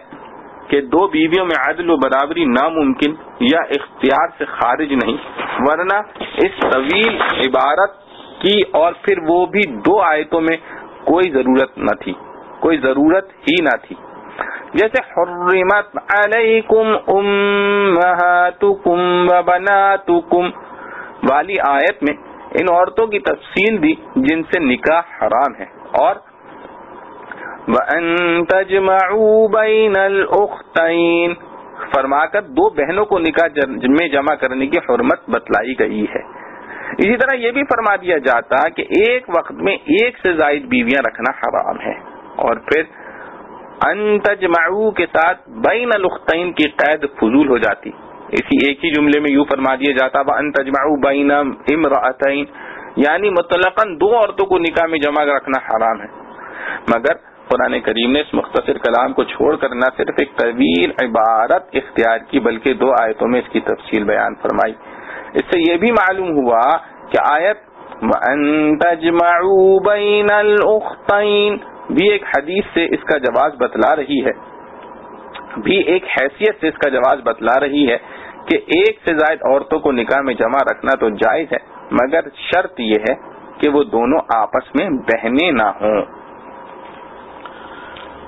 कि दो बीवियों में आदल बराबरी नामुमकिन या इख्तियार से खारिज नहीं। वरना इस तवील इबारत की और फिर वो भी दो आयतों में कोई ज़रूरत न थी, कोई ज़रूरत ही न थी। जैसे हर्रिमत अलैकुम उम्महातुकुम व बनातुकुम। वाली आयत में इन औरतों की तफसील दी जिनसे निकाह हराम है और उख्तैन। फरमाकर, दो बहनों को निकाह में जमा करने की हरमत बतलाई गई है। इसी तरह ये भी फरमा दिया जाता कि एक वक्त में एक से जायद बीवियाँ रखना हराम है। और फिर अंतजमाऊ के साथ बैन अलुख्तैन की कैद फजूल हो जाती। इसी एक ही जुमले में यूँ फरमा दिया जाता वह अंतजमाऊ बैन इमरातैन। यानी मुतलकन दो औरतों को निकाह में जमा रखना हराम है। मगर कुरान करीम ने इस मुख्तर कलाम को छोड़कर न सिर्फ़ एक तवील इबारत इख्तियार की, बल्कि दो आयतों में इसकी तफसील बयान फरमाई। इससे ये भी मालूम हुआ कि आयत भी एक हदीस से इसका जवाब बतला रही है। भी एक हैसियत से इसका जवाब बतला रही है कि एक से जायद औरतों को निकाह में जमा रखना तो जायज़ है, मगर शर्त यह है कि वो दोनों आपस में बहने ना हों।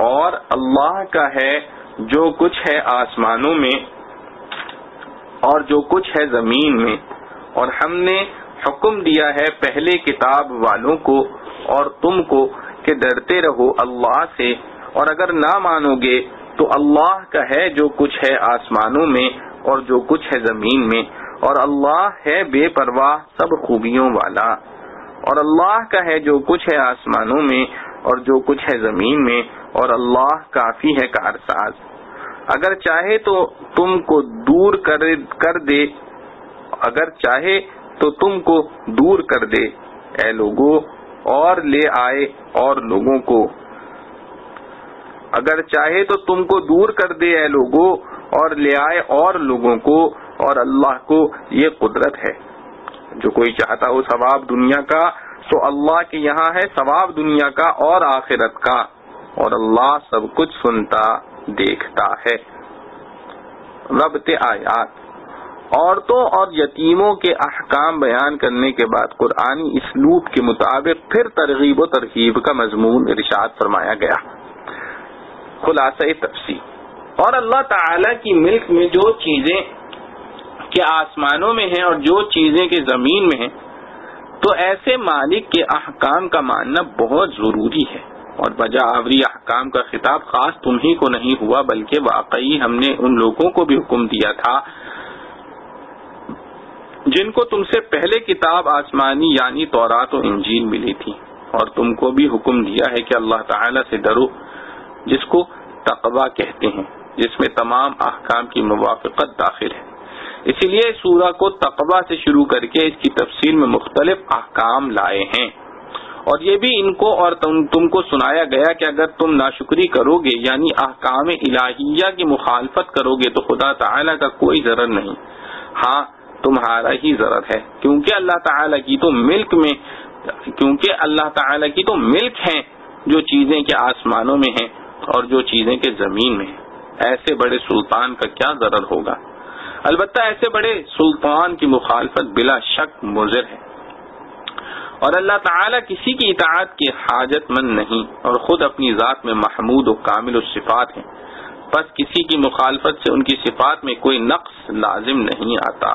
और अल्लाह का है जो कुछ है आसमानों में और जो कुछ है जमीन में और हमने हुक्म दिया है पहले किताब वालों को और तुमको कि डरते रहो अल्लाह से और अगर ना मानोगे तो अल्लाह का है जो कुछ है आसमानों में और जो कुछ है जमीन में और अल्लाह है बेपरवाह सब खूबियों वाला। और अल्लाह का है जो कुछ है आसमानों में और जो कुछ है ज़मीन में, और अल्लाह काफ़ी है कारसाज। अगर चाहे तो तुमको दूर कर कर दे। अगर चाहे तो तुमको दूर कर दे ए लोगो, और ले आए और लोगों को। अगर चाहे तो तुमको दूर कर दे ए लोगो, और ले आए और लोगों को। और अल्लाह को ये कुदरत है। जो कोई चाहता हो सवाब दुनिया का तो अल्लाह के यहाँ है सवाब दुनिया का और आखिरत का। और अल्लाह सब कुछ सुनता, देखता है। रबत आयात। औरतों और यतीमों के अहकाम बयान करने के बाद कुरानी इसलूब के मुताबिक फिर तरगीब व तरहीब का मजमून इरशाद फरमाया गया। खुलासा तफसी और अल्लाह ताला की मिल्क में जो चीज़ें के आसमानों में हैं और जो चीज़ें के ज़मीन में हैं तो ऐसे मालिक के अहकाम का मानना बहुत ज़रूरी है। और बजा आवरी अहकाम का खिताब खास तुम्ही को नहीं हुआ, बल्कि वाकई हमने उन लोगों को भी हुक्म दिया था, जिनको तुमसे पहले किताब आसमानी यानी तौरात और इंजील मिली थी। और तुमको भी हुक्म दिया है कि अल्लाह ताला से डरो, जिसको तकवा कहते हैं, जिसमें तमाम अहकाम की मुवाफ़त दाखिल है। इसीलिए सूरा को तकवा से शुरू करके इसकी तफसील में मुख्तलिफ़ अहकाम लाए हैं। और ये भी इनको और तुम, तुमको सुनाया गया कि अगर तुम नाशुक्री करोगे, यानी अहकाम इलाहिया की मुखालफत करोगे तो खुदा ताला का कोई जरर नहीं। हाँ तुम्हारा ही जरर है, क्योंकि अल्लाह ताला की तो मिल्क में, क्योंकि अल्लाह ताला की तो मिल्क है, जो चीज़ें के आसमानों में हैं और जो चीज़ें के ज़मीन में ऐसे बड़े सुल्तान का क्या जरर होगा? अलबत्ता ऐसे बड़े सुल्तान की मुखालफत बिला शक मुजर है। और अल्लाह ताला किसी की इतात के हाजतमंद नहीं और खुद अपनी जात में महमूद और कामिल सिफात है। बस किसी की मुखालफत से उनकी सिफात में कोई नक्स लाजिम नहीं आता।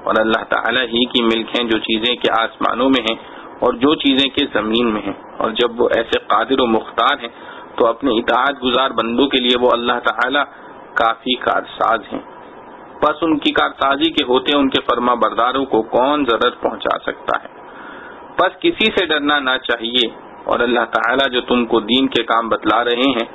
और अल्लाह ताला ही की मिल्क है जो चीज़ें के आसमानों में हैं और जो चीज़ें के ज़मीन में हैं। और जब वो ऐसे कादिर मुख्तार हैं तो अपने इतात गुजार बंदों के लिए वो अल्लाह ताला काफ़ी कारसाज हैं। बस उनकी कारसाजी के होते उनके फर्मा बरदारों को कौन ज़रूरत पहुँचा सकता है? बस किसी से डरना ना चाहिए। और अल्लाह ताला जो तुमको दीन के काम बतला रहे हैं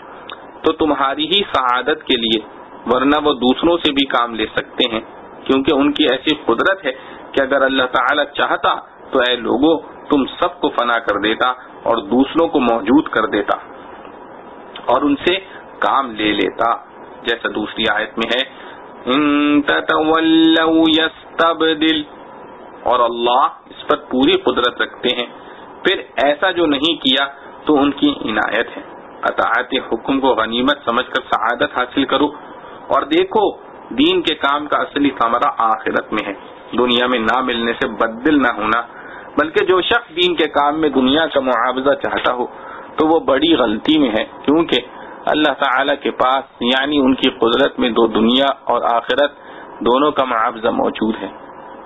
तो तुम्हारी ही सआदत के लिए, वरना वो दूसरों से भी काम ले सकते हैं। क्योंकि उनकी ऐसी कुदरत है कि अगर अल्लाह ताला चाहता तो ऐ लोगों, तुम सबको फना कर देता और दूसरों को मौजूद कर देता और उनसे काम ले लेता, जैसा दूसरी आयत में है और अल्लाह इस पर पूरी कुदरत रखते हैं। फिर ऐसा जो नहीं किया तो उनकी इनायत है। अतायत हुक्म को गनीमत समझकर शहादत हासिल करो। और देखो, दीन के काम का असली समरा आखिरत में है। दुनिया में ना मिलने से बददिल ना होना। बल्कि जो शख्स दीन के काम में दुनिया का मुआवजा चाहता हो तो वो बड़ी गलती में है। क्योंकि अल्लाह ताला के पास, यानी उनकी कुदरत में दो दुनिया और आखिरत, दोनों का मुआवजा मौजूद है।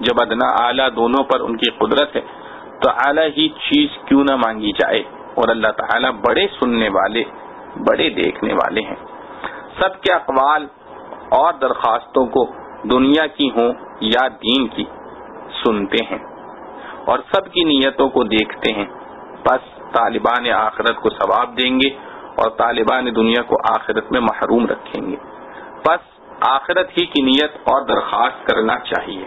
जब अदना आला दोनों पर उनकी कुदरत है तो आला ही चीज़ क्यों न मांगी जाए? और अल्लाह ताला बड़े सुनने वाले, बड़े देखने वाले हैं। सबके अकवाल और दरखास्तों को दुनिया की हो या दीन की, सुनते हैं। और सबकी नीयतों को देखते हैं। बस तालिबान आखिरत को सवाब देंगे और तालिबान दुनिया को आखिरत में महरूम रखेंगे। बस आखिरत ही की नीयत और दरखास्त करना चाहिए।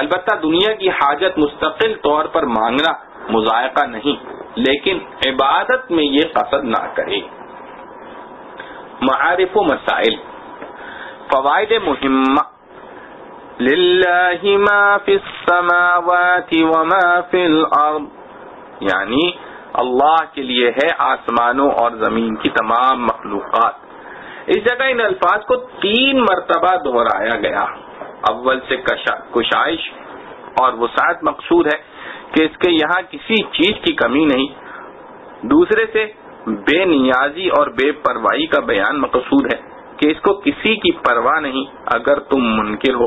अलबत्ता दुनिया की हाजत मुस्तकिल तौर पर मांगना मुजायका नहीं, लेकिन इबादत में ये कसद ना करे। मारिफ मसाइल। फवायद मुहिम्मा। लिल्लाहि मा फिस समावाति व मा फिल अर्द यानी अल्लाह के लिए है आसमानों और ज़मीन की तमाम मखलूकत। इस जगह इन अल्फाज को तीन मरतबा दोहराया गया। अव्वल से कुशाइश और वसात मकसूद है कि इसके यहाँ किसी चीज़ की कमी नहीं। दूसरे से बेनियाजी और बेपरवाही का बयान मकसूद है कि इसको किसी की परवाह नहीं, अगर तुम मुनकिर हो।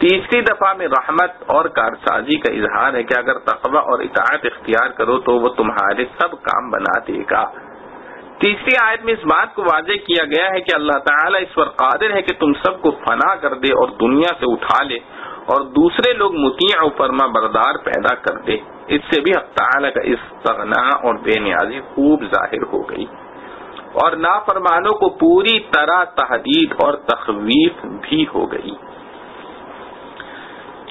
तीसरी दफ़ा में रहमत और कारसाजी का इजहार है कि अगर तकवा और इतात इख्तियार करो तो वो तुम्हारे सब काम बना देगा। तीसरी आयत में इस बात को वाजे किया गया है कि अल्लाह ताला इस पर कादिर है कि तुम सबको फना कर दे और दुनिया से उठा ले और दूसरे लोग मुतिया फरमा बरदार पैदा कर दे। इससे भी ताला का इस्तना और बेनियाजी खूब ज़ाहिर हो गई। और नाफरमानों को पूरी तरह तहदीद और तखवीफ भी हो गई।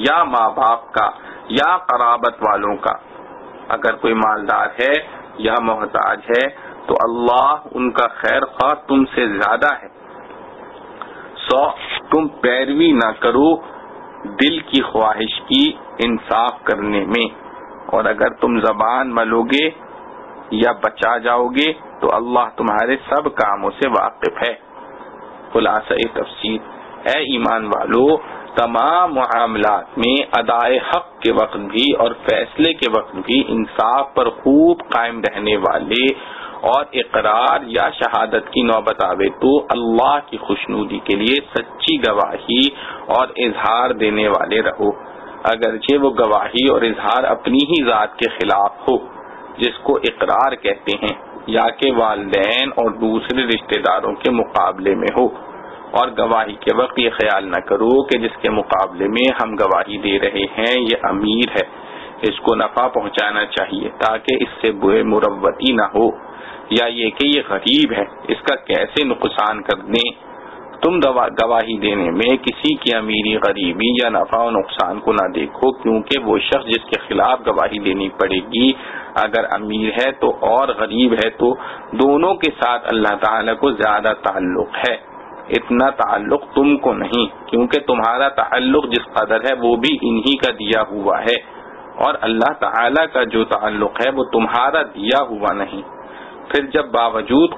या माँ बाप का, या कराबत वालों का। अगर कोई मालदार है, या मोहताज है तो अल्लाह उनका खैर खा तुम तुमसे ज़्यादा है। सौ तुम पैरवी ना करो दिल की ख्वाहिश की इंसाफ करने में। और अगर तुम जबान मलोगे या बचा जाओगे तो अल्लाह तुम्हारे सब कामों से वाकिफ है। खुलासा तफसीर। है ईमान वालों तमाम मामला में अदाए हक के वक्त भी और फैसले के वक्त भी इंसाफ पर खूब कायम रहने वाले और इकरार या शहादत की नौबत आवे तो अल्लाह की खुशनूदी के लिए सच्ची गवाही और इजहार देने वाले रहो। अगरचे वो गवाही और इजहार अपनी ही जात के खिलाफ हो, जिसको इकरार कहते हैं, या के वालदेन और दूसरे रिश्तेदारों के मुकाबले में हो। और गवाही के वक्त ये ख्याल न करो कि जिसके मुकाबले में हम गवाही दे रहे हैं, ये अमीर है। इसको नफा पहुंचाना चाहिए ताकि इससे बुरे मुरवती न हो। या ये कि ये गरीब है, इसका कैसे नुकसान कर दें? तुम गवाही देने में किसी की अमीरी, गरीबी या नफा और नुकसान को ना देखो, क्योंकि वो शख्स जिसके खिलाफ गवाही देनी पड़ेगी, अगर अमीर है तो और गरीब है तो दोनों के साथ अल्लाह ताला को ज़्यादा ताल्लुक है। इतना ताल्लुक तुमको नहीं, क्योंकि तुम्हारा ताल्लुक जिस कदर है, वो भी इन्हीं का दिया हुआ है। और अल्लाह ताला का जो ताल्लुक है, वो तुम्हारा दिया हुआ नहीं। फिर जब बावजूद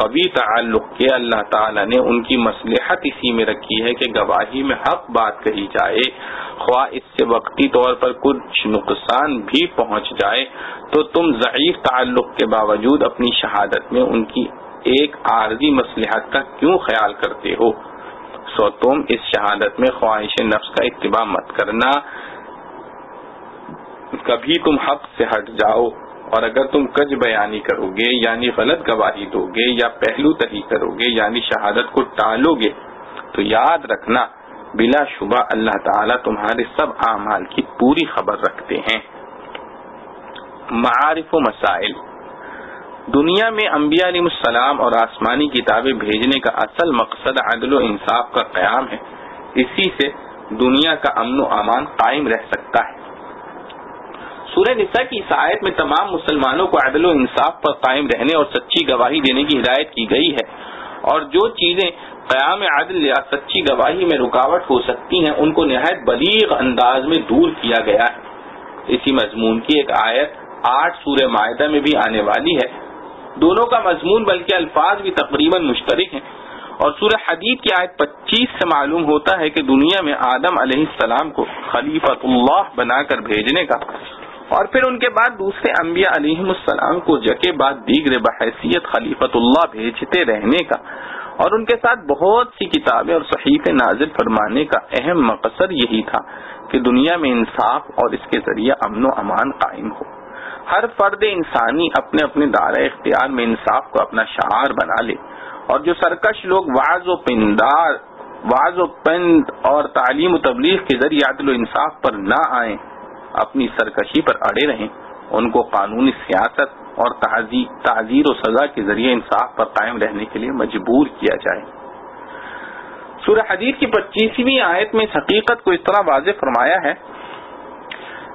कभी ताल्लुक के अल्लाह ताला ने उनकी मसलहत इसी में रखी है कि गवाही में हक बात कही जाए, ख्वा इससे वक्ती तौर पर कुछ नुकसान भी पहुँच जाए तो तुम ज़यीफ ताल्लुक के बावजूद अपनी शहादत में उनकी एक आरजी मसलहत का क्यों ख्याल करते हो? सो तुम इस शहादत में ख्वाहिश नफ्स का इतबा मत करना। कभी तुम हक से हट जाओ और अगर तुम कज बयानी करोगे, यानी गलत गवाही दोगे या पहलू तही करोगे, यानी शहादत को टालोगे तो याद रखना, बिला शुबा अल्लाह ताला तुम्हारे सब आमाल की पूरी खबर रखते हैं। मारिफ मसाइल। दुनिया में अम्बिया सलाम और आसमानी किताबें भेजने का असल मकसद अदल इंसाफ का क्याम है। इसी से दुनिया का अमन अमान कायम रह सकता है। सूर्य निशा की इस आयत में तमाम मुसलमानों को अदल इंसाफ पर कायम रहने और सच्ची गवाही देने की हिदायत की गई है। और जो चीज़ें क्याम अदल या सच्ची गवाही में रुकावट हो सकती हैं, उनको नहायत बलीग अंदाज में दूर किया गया है। इसी मजमून की एक आयत आठ सूर्य मायदा में भी आने वाली है। दोनों का मजमून, बल्कि अल्फाज भी तकरीबन मुश्तरक हैं। और सूर्य हदीद की आयत 25 से मालूम होता है कि दुनिया में आदम सलाम को खलीफतुल्लाह बनाकर भेजने का और फिर उनके बाद दूसरे अम्बिया सलाम को जके बाद दीगरे बहसीत खलीफतुल्लाह भेजते रहने का और उनके साथ बहुत सी किताबें और सहीफे नाजिल फरमाने का अहम मकसद यही था कि दुनिया में इंसाफ और इसके ज़रिए अमन अमान कायम हो। हर फर्द इंसानी अपने अपने दायरा इख्तियार में इंसाफ को अपना शहार बना ले। और जो सरकश लोग वाज व पिंदार, वाज पिंद और तालीम तबलीग के ज़रिए आदिल इंसाफ पर न आए, अपनी सरकशी पर अड़े रहें। उनको कानूनी सियासत और ताजीर सजा के ज़रिए इंसाफ पर कायम रहने के लिए मजबूर किया जाए। सूर्य हदीर की पच्चीसवीं आयत में इस हकीकत को इस तरह वाज फरमाया है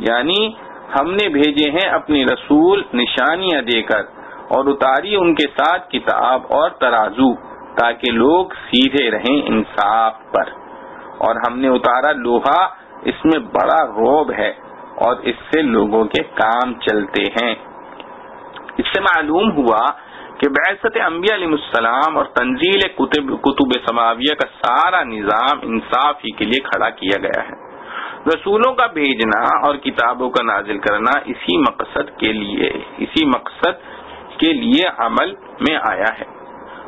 यानी हमने भेजे हैं अपने रसूल निशानियाँ देकर और उतारी उनके साथ किताब और तराजू, ताकि लोग सीधे रहें इंसाफ पर। और हमने उतारा लोहा, इसमें बड़ा रोब है और इससे लोगों के काम चलते हैं। इससे मालूम हुआ कि बैसत अम्बियालाम और तंजील कुतुब समाविया का सारा निज़ाम इंसाफ ही के लिए खड़ा किया गया है। रसूलों का भेजना और किताबों का नाजिल करना इसी मकसद के लिए, इसी मकसद के लिए अमल में आया है।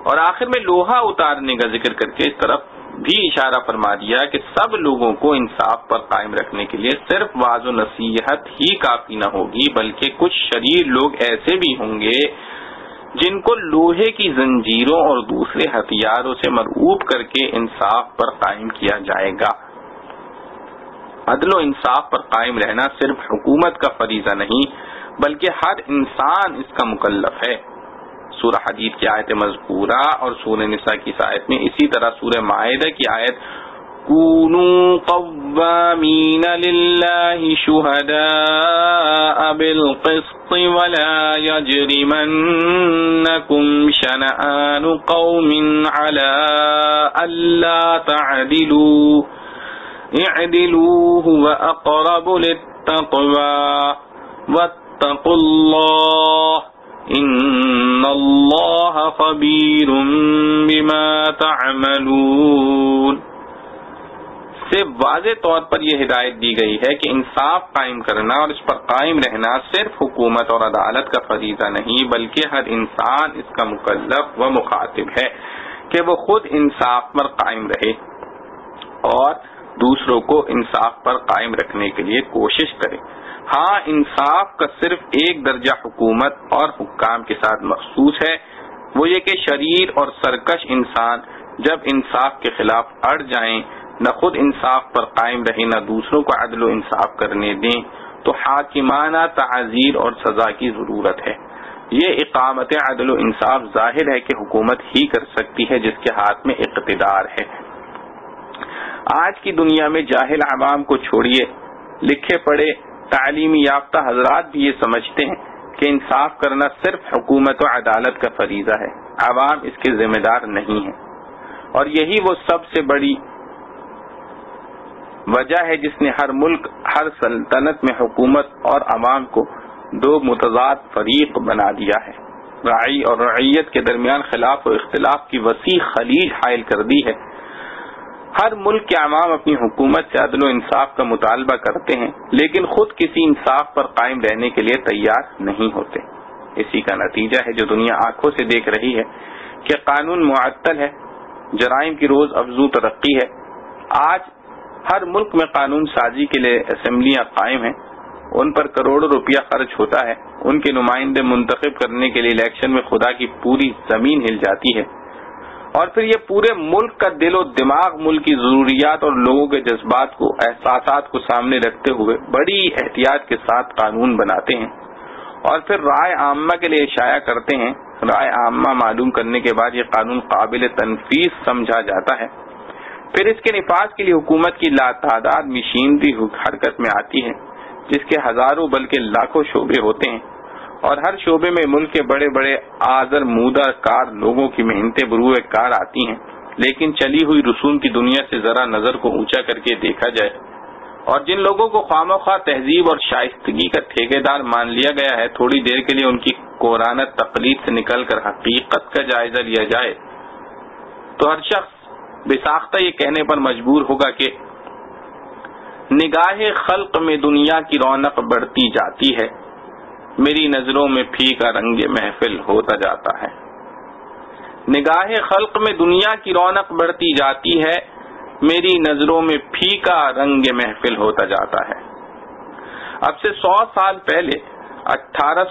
और आखिर में लोहा उतारने का ज़िक्र करके इस तरफ़ भी इशारा फरमा दिया कि सब लोगों को इंसाफ पर कायम रखने के लिए सिर्फ़ वाजो नसीहत ही काफ़ी न होगी, बल्कि कुछ शरीर लोग ऐसे भी होंगे जिनको लोहे की जंजीरों और दूसरे हथियारों से मरऊब करके इंसाफ पर कायम किया जाएगा। अदलो इंसाफ पर कायम रहना सिर्फ़ हुकूमत का फरीजा नहीं, बल्कि हर इंसान इसका मुकल्लफ है। सूरह हदीद की आयत मजकूरा और सूर्य निसा की आयत में इसी तरह सूर्य माहिदा की आयत शुहदाअ बिलक़िस्त वला यजरिमन्नकुम शनआनु कौमिन अला अल्ला तअदिलू इअदिलू हुव अक़रबु लित्तक़वा वत्तक़ुल्लाह इन्नल्लाह खबीरुम बिमा तअमलून से वाजे तौर पर यह हिदायत दी गई है कि इंसाफ कायम करना और इस पर कायम रहना सिर्फ़ हुकूमत और अदालत का फरीजा नहीं बल्कि हर इंसान इसका मुकल्लफ व मुखातिब है कि वो खुद इंसाफ पर कायम रहे और दूसरों को इंसाफ पर कायम रखने के लिए कोशिश करे। हाँ इंसाफ का सिर्फ़ एक दर्जा हुकूमत और हुक्काम के साथ मखसूस है। वो ये कि शरीर और सरकश इंसान जब इंसाफ के खिलाफ अड़ जाएँ, न खुद इंसाफ पर कायम रहे, न दूसरों को अदल इंसाफ करने दें तो हाकिमाना तजीर और सजा की ज़रूरत है। ये इकामत अदल इंसाफ ज़ाहिर है कि हुकूमत ही कर सकती है जिसके हाथ में इकतदार है। आज की दुनिया में जाहिल आवाम को छोड़िए, लिखे पढ़े, तालीमी याफ्ता हजरात भी ये समझते हैं कि इंसाफ करना सिर्फ़ हुकूमत और अदालत का फरीजा है। आवाम इसके जिम्मेदार नहीं है। और यही वो सबसे बड़ी वजह है जिसने हर मुल्क, हर सल्तनत में हुकूमत और आवाम को दो मुतजाद फरीक बना दिया है। राई और रैयत के दरमियान खिलाफ और इख्तलाफ की वसी खलीज हायल कर दी है। हर मुल्क के आवाम अपनी हुकूमत से अदल इंसाफ का मुतालबा करते हैं, लेकिन खुद किसी इंसाफ पर कायम रहने के लिए तैयार नहीं होते। इसी का नतीजा है जो दुनिया आँखों से देख रही है कि कानून मुअत्तल है, जराइम की रोज अफजू तरक्की है। आज हर मुल्क में कानून साजी के लिए असम्बलियाँ कायम हैं, उन पर करोड़ों रुपया खर्च होता है। उनके नुमाइंदे मुंतखब करने के लिए इलेक्शन में खुदा की पूरी ज़मीन हिल जाती है। और फिर ये पूरे मुल्क का दिलो दिमाग, मुल्क की जरूरियात और लोगों के जज्बात को एहसास को सामने रखते हुए बड़ी एहतियात के साथ कानून बनाते हैं। और फिर राय आमा के लिए इशाया करते हैं। राय आमा मालूम करने के बाद ये कानून काबिल तनफीस समझा जाता है। फिर इसके नफाज के लिए हुकूमत की लातादाद मशीनरी हरकत में आती है, जिसके हज़ारों बल्कि लाखों शोबे होते हैं। और हर शोबे में मुल्क के बड़े बड़े आजर मुदा कार लोगों की मेहनतें बरूए कार आती हैं। लेकिन चली हुई रसूम की दुनिया से जरा नज़र को ऊँचा करके देखा जाए, और जिन लोगों को खाम खा तहजीब और शाइस्तगी का ठेकेदार मान लिया गया है, थोड़ी देर के लिए उनकी कोराना तकलीद से निकलकर हकीकत का जायजा लिया जाए तो हर शख्स बेसाख्ता ये कहने पर मजबूर होगा कि निगाह खल्क में दुनिया की रौनक बढ़ती जाती है। मेरी नज़रों में फीका रंग महफिल होता जाता है। निगाह खल्क में दुनिया की रौनक बढ़ती जाती है, मेरी नज़रों में फीका रंग महफिल होता जाता है। अब से सौ साल पहले, अठारह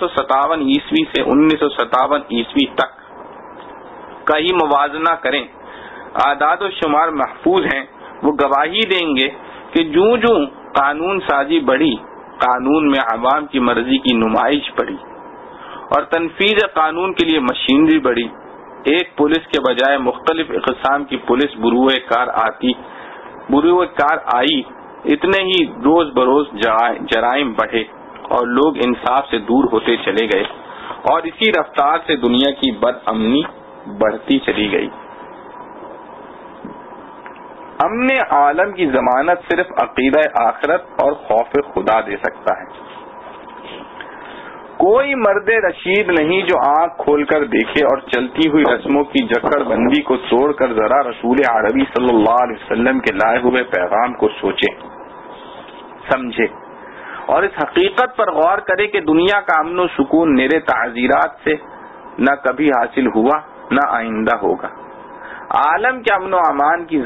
ईस्वी से उन्नीस ईस्वी तक का ही मुवजना करें, आदाद शुमार महफूज हैं, वो गवाही देंगे कि जू जू कानून साजी बढ़ी कानून में आवाम की मर्ज़ी की नुमाइश बढ़ी और तनफीज कानून के लिए मशीनरी बढ़ी। एक पुलिस के बजाय मुख्तलिफ़ इकसाम की पुलिस बुरुए कार आती। बुरुए कार आई, इतने ही रोज बरोज जराइम बढ़े और लोग इंसाफ से दूर होते चले गए और इसी रफ्तार से दुनिया की बदअमनी बढ़ती चली गई। अमन आलम की जमानत सिर्फ़ अकीद आखरत और खौफ खुदा दे सकता है। कोई मर्द रशीद नहीं जो आँख खोलकर देखे और चलती हुई रस्मों की जकड़ को तोड़कर जरा रसूल अरबी सल्लल्लाहु अलैहि वसल्लम के लाए हुए पैगाम को सोचे, समझे और इस हकीकत पर गौर करे कि दुनिया का अमन सुकून मेरे ताजीरात से न कभी हासिल हुआ, न आइंदा होगा। आलम के अमन अमान की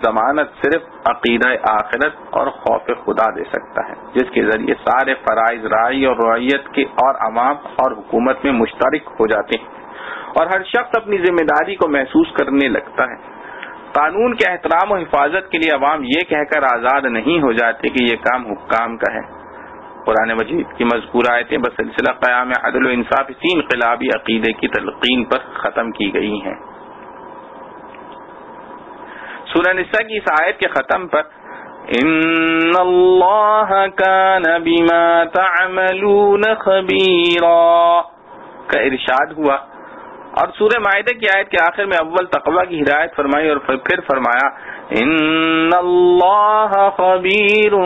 जमानत सिर्फ़ अकीद आखिरत और खौफ खुदा दे सकता है, जिसके ज़रिए सारे फराइज राय और रैयत के और अवाम और हुकूमत में मुश्तरक हो जाते हैं और हर शख्स अपनी ज़िम्मेदारी को महसूस करने लगता है। कानून के एहतराम और हिफाजत के लिए अवाम ये कहकर आज़ाद नहीं हो जाते कि ये काम हुक्काम का है। कुरान मजीद की मजकूर आयतें बसिलसिला क्याम अदल इंसाफ इसी इनकलाबी अकीदे की तलकीन पर ख़त्म की गई हैं। सूरह निसा की इस आयत के खत्म पर बिमा खबीरा का इरशाद हुआ। और सूर्य माहिदे की आयत के आखिर में अव्वल तकवा की हिदायत फरमाई और फिर फरमाया इन खबीर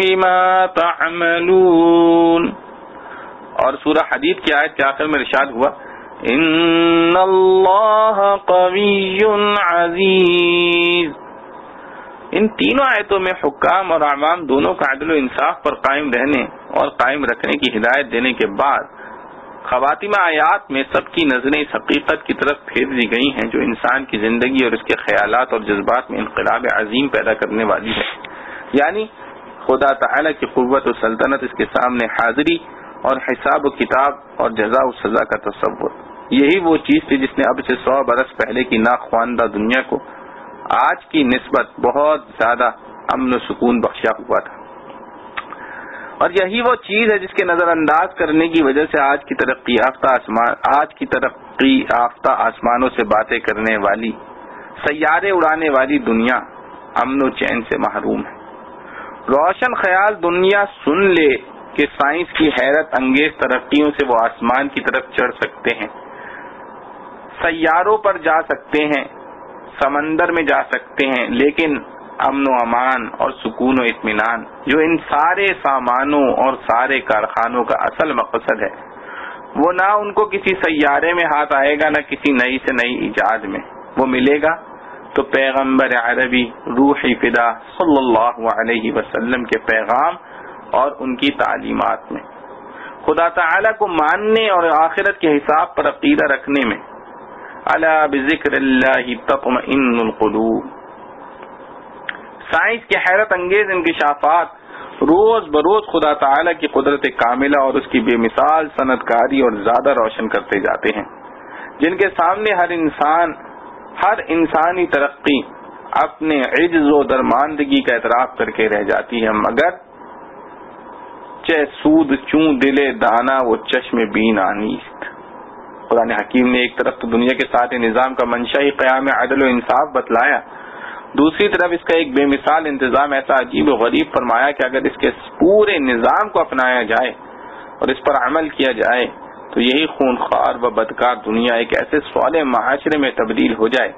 बिमा तमलून और सूरह हदीद की आयत के आखिर में इरशाद हुआ इन अज़ीज़ इन तीनों आयतों में हुक्म और आवाम दोनों का अदल इंसाफ पर कायम रहने और कायम रखने की हिदायत देने के बाद खवातिमा आयात में सबकी नज़रें इस हकीकत की तरफ़ फेर दी गई हैं, जो इंसान की ज़िंदगी और उसके ख्याल और जज्बात में इनकलाब अजीम पैदा करने वाली है। यानी खुदा तला की कुत और सल्तनत इसके सामने हाजिरी और हिसाब किताब और जजा सजा का तस्वुर। यही वो चीज़ थी जिसने अब से सौ बरस पहले की नाख्वानदा दुनिया को आज की निस्बत बहुत ज़्यादा अमन सुकून बख्शा हुआ था। और यही वो चीज़ है जिसके नजरअंदाज करने की वजह से आज की तरक्की याफ्ता आसमान आज की तरक्की याफ्ता आसमानों से बातें करने वाली सैारे उड़ाने वाली दुनिया अमन चैन से महरूम है। रोशन ख्याल दुनिया सुन ले कि साइंस की हैरत अंगेज तरक्कियों से वो आसमान की तरफ़ चढ़ सकते हैं। सैारों पर जा सकते हैं, समंदर में जा सकते हैं, लेकिन अमन अमान और सुकून और इतमान जो इन सारे सामानों और सारे कारखानों का असल मकसद है, वो ना उनको किसी सैारे में हाथ आएगा, ना किसी नई से नई इजाद में। वो मिलेगा तो पैगंबर अरबी रूह फिदा सल्लल्लाहु अलैहि वसल्लम के पैगाम और उनकी तालीमत में। खुदा तला को मानने और आखिरत के हिसाब पर अकीदा रखने में। अला बिक्र साइंस के हैरत अंगेज इंकशाफात रोज बरोज खुदा तला की कुदरत कामिला और उसकी बेमिसाल, सनतकारी और ज़्यादा रोशन करते जाते हैं। जिनके सामने हर इंसान, हर इंसानी तरक्की अपने इज्ज दरमानदगी का एतराफ करके रह जाती है, मगर चे सूद चू दिले दाना, वो चश्मे बीन आनीस्त कुरान हकीम ने एक तरफ़ तो दुनिया के साथ निज़ाम का मंशा ही क्याम अदल इंसाफ बतलाया। दूसरी तरफ़ इसका एक बेमिसाल इंतज़ाम ऐसा अजीब गरीब फरमाया कि अगर इसके पूरे निज़ाम को अपनाया जाए और इस पर अमल किया जाए तो यही खूनखार व बदकार दुनिया एक ऐसे सवाल माशरे में तब्दील हो जाए,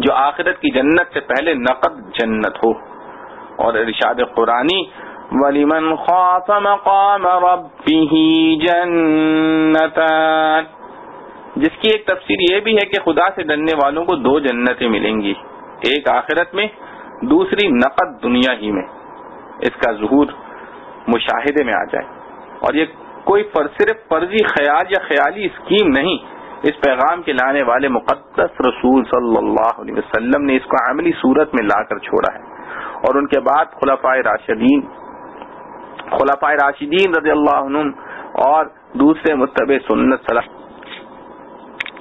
जो आखिरत की जन्नत से पहले नकद जन्नत हो। और इरशाद कुरानी वलिमन खौफ मकाम रब्बिही जन्नतान जिसकी एक तफसीर ये भी है कि खुदा से डरने वालों को दो जन्नतें मिलेंगी एक आखिरत में दूसरी नकद दुनिया ही में इसका जहूर मुशाहिदे में आ जाए और ये कोई फर, सिर्फ़ फर्जी ख्याल या ख्याली स्कीम नहीं इस पैगाम के लाने वाले मुकद्दस रसूल सल्लल्लाहु अलैहि वसल्लम ने इसको अमली सूरत में लाकर छोड़ा है और उनके बाद खुलाफाए राशिदीन खुलाफाए राशिदीन रज़ी और दूसरे मुतब सुन्नत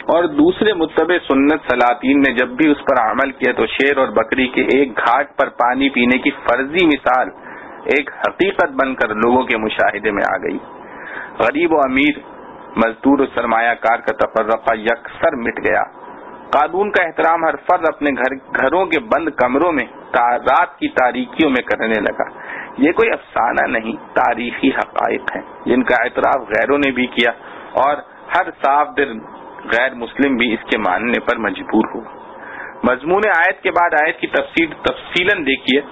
और दूसरे मुतब सुन्नत सलातीन ने जब भी उस पर अमल किया तो शेर और बकरी के एक घाट पर पानी पीने की फर्जी मिसाल एक हकीकत बनकर लोगों के मुशाहिदे में आ गई। गरीब और अमीर मजदूर और सरमायाकार का तफर्रका यकसर मिट गया। कानून का एहतराम हर फर्द अपने घर घरों के बंद कमरों में रात की तारीखियों में करने लगा। ये कोई अफसाना नहीं, तारीखी हकाइक है। जिनका एतराफ गैरों ने भी किया और हर साफ़ दिल गैर मुस्लिम भी इसके मानने पर मजबूर हुआ। मजमून आयत के बाद आयत की तफसील तफसीलन देखिए।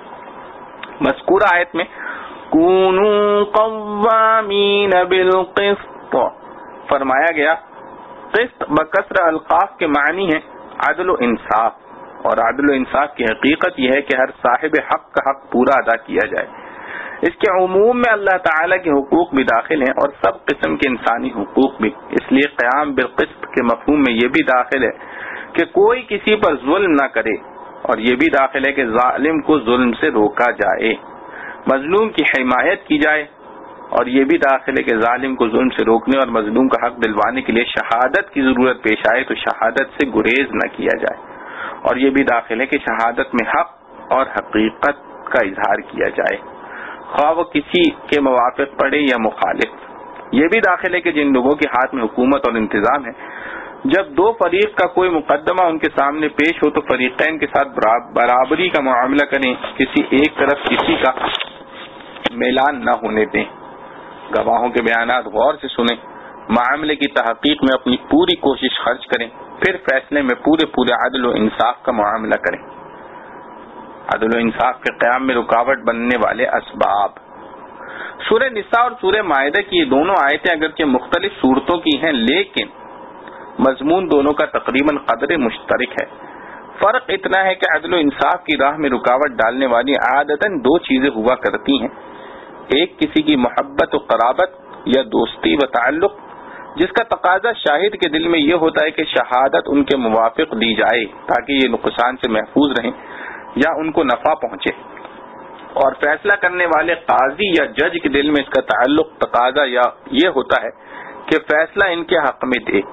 मस्कूर आयत में, कूनू फरमाया गया, किस्त बकसर अलकाफ के मानी है आदल इंसाफ। और आदल इंसाफ की हकीकत यह है कि हर साहिब हक का हक पूरा अदा किया जाए। इसके अमूम में अल्लाह ताला के हकूक भी दाखिल हैं और सब किस्म के इंसानी हकूक भी। इसलिए क्याम बिलकिस्त के मफहूम में ये भी दाखिल है कि कोई किसी पर जुल्म न करे और ये भी दाखिल है कि जालिम को जुल्म से रोका जाए, मजलूम की हिमायत की जाए और ये भी दाखिल है कि जालिम को जुल्म से रोकने और मजलूम का हक दिलवाने के लिए शहादत की ज़रूरत पेश आए तो शहादत से गुरेज न किया जाए। और ये भी दाखिल है कि शहादत में हक और हकीकत का इजहार किया जाए। ख्वा वो किसी के मुवाफिक पड़े या मुखालिफ। ये भी दाखिल है कि जिन लोगों के हाथ में हुकूमत और इंतज़ाम है, जब दो फरीक का कोई मुकदमा उनके सामने पेश हो तो फरीकैन के साथ बराबरी का मामला करें, किसी एक तरफ़ किसी का मिलान न होने दें। गवाहों के बयान गौर से सुने, मामले की तहकीक में अपनी पूरी कोशिश खर्च करें, फिर फैसले में पूरे पूरे अदल इंसाफ का मामला करें। अदल इंसाफ के क्याम में रुकावट बनने वाले असबाब। सूर्य निसा और सूर्य मायदा की ये दोनों आयतें अगरचे मुख्तलिफ़ सूरतों की हैं, लेकिन मजमून दोनों का तकरीबन कदर मुश्तरक है। फ़र्क इतना है कि अदल इंसाफ की राह में रुकावट डालने वाली आदतन दो चीज़ें हुआ करती हैं। एक, किसी की मोहब्बत और कराबत या दोस्ती व ताल्लुक, जिसका तकाजा शाहिद के दिल में ये होता है कि शहादत उनके मुवाफिक दी जाए, ताकि ये नुकसान से महफूज रहें। या उनको नफा पहुँचे। और फैसला करने वाले काजी या जज के दिल में इसका ताल्लुक, तकाजा या ये होता है कि फैसला इनके हक में दे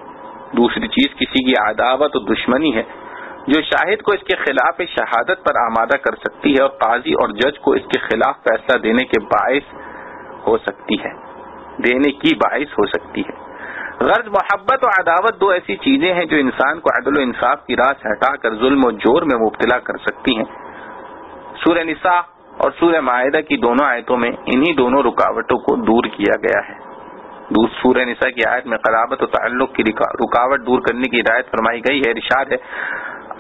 दूसरी चीज़ किसी की अदावत और दुश्मनी है, जो शाहिद को इसके खिलाफ शहादत पर आमादा कर सकती है और काजी और जज को इसके खिलाफ फैसला देने के बायस हो सकती है। देने की बायस हो सकती है। गर्ज, मोहब्बत और अदावत दो ऐसी चीज़ें हैं जो इंसान को अदल इंसाफ की राह से हटाकर जुल्म और ज़ोर में मुबतला कर सकती हैं। सूर्य निसा और सूर्य माहिदा की दोनों आयतों में इन्हीं दोनों रुकावटों को दूर किया गया है। सूर्य निसा की आयत में कराबत और ताल्लुक की रुकावट दूर करने की हिदायत फरमाई गई है, इरशाद है।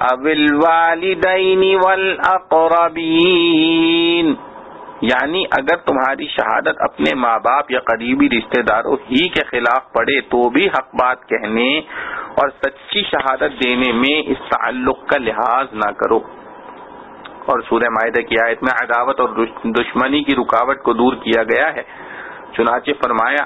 अविल वालिदैनी वल अकरबीन। यानी अगर तुम्हारी शहादत अपने माँ बाप या करीबी रिश्तेदारों ही के खिलाफ पड़े तो भी हक बात कहने और सच्ची शहादत देने में इस ताल्लुक का लिहाज ना करो और सूर्य माहिदा की आयत में अदावत और दुश्मनी की रुकावट को दूर किया गया है चुनाचे फरमाया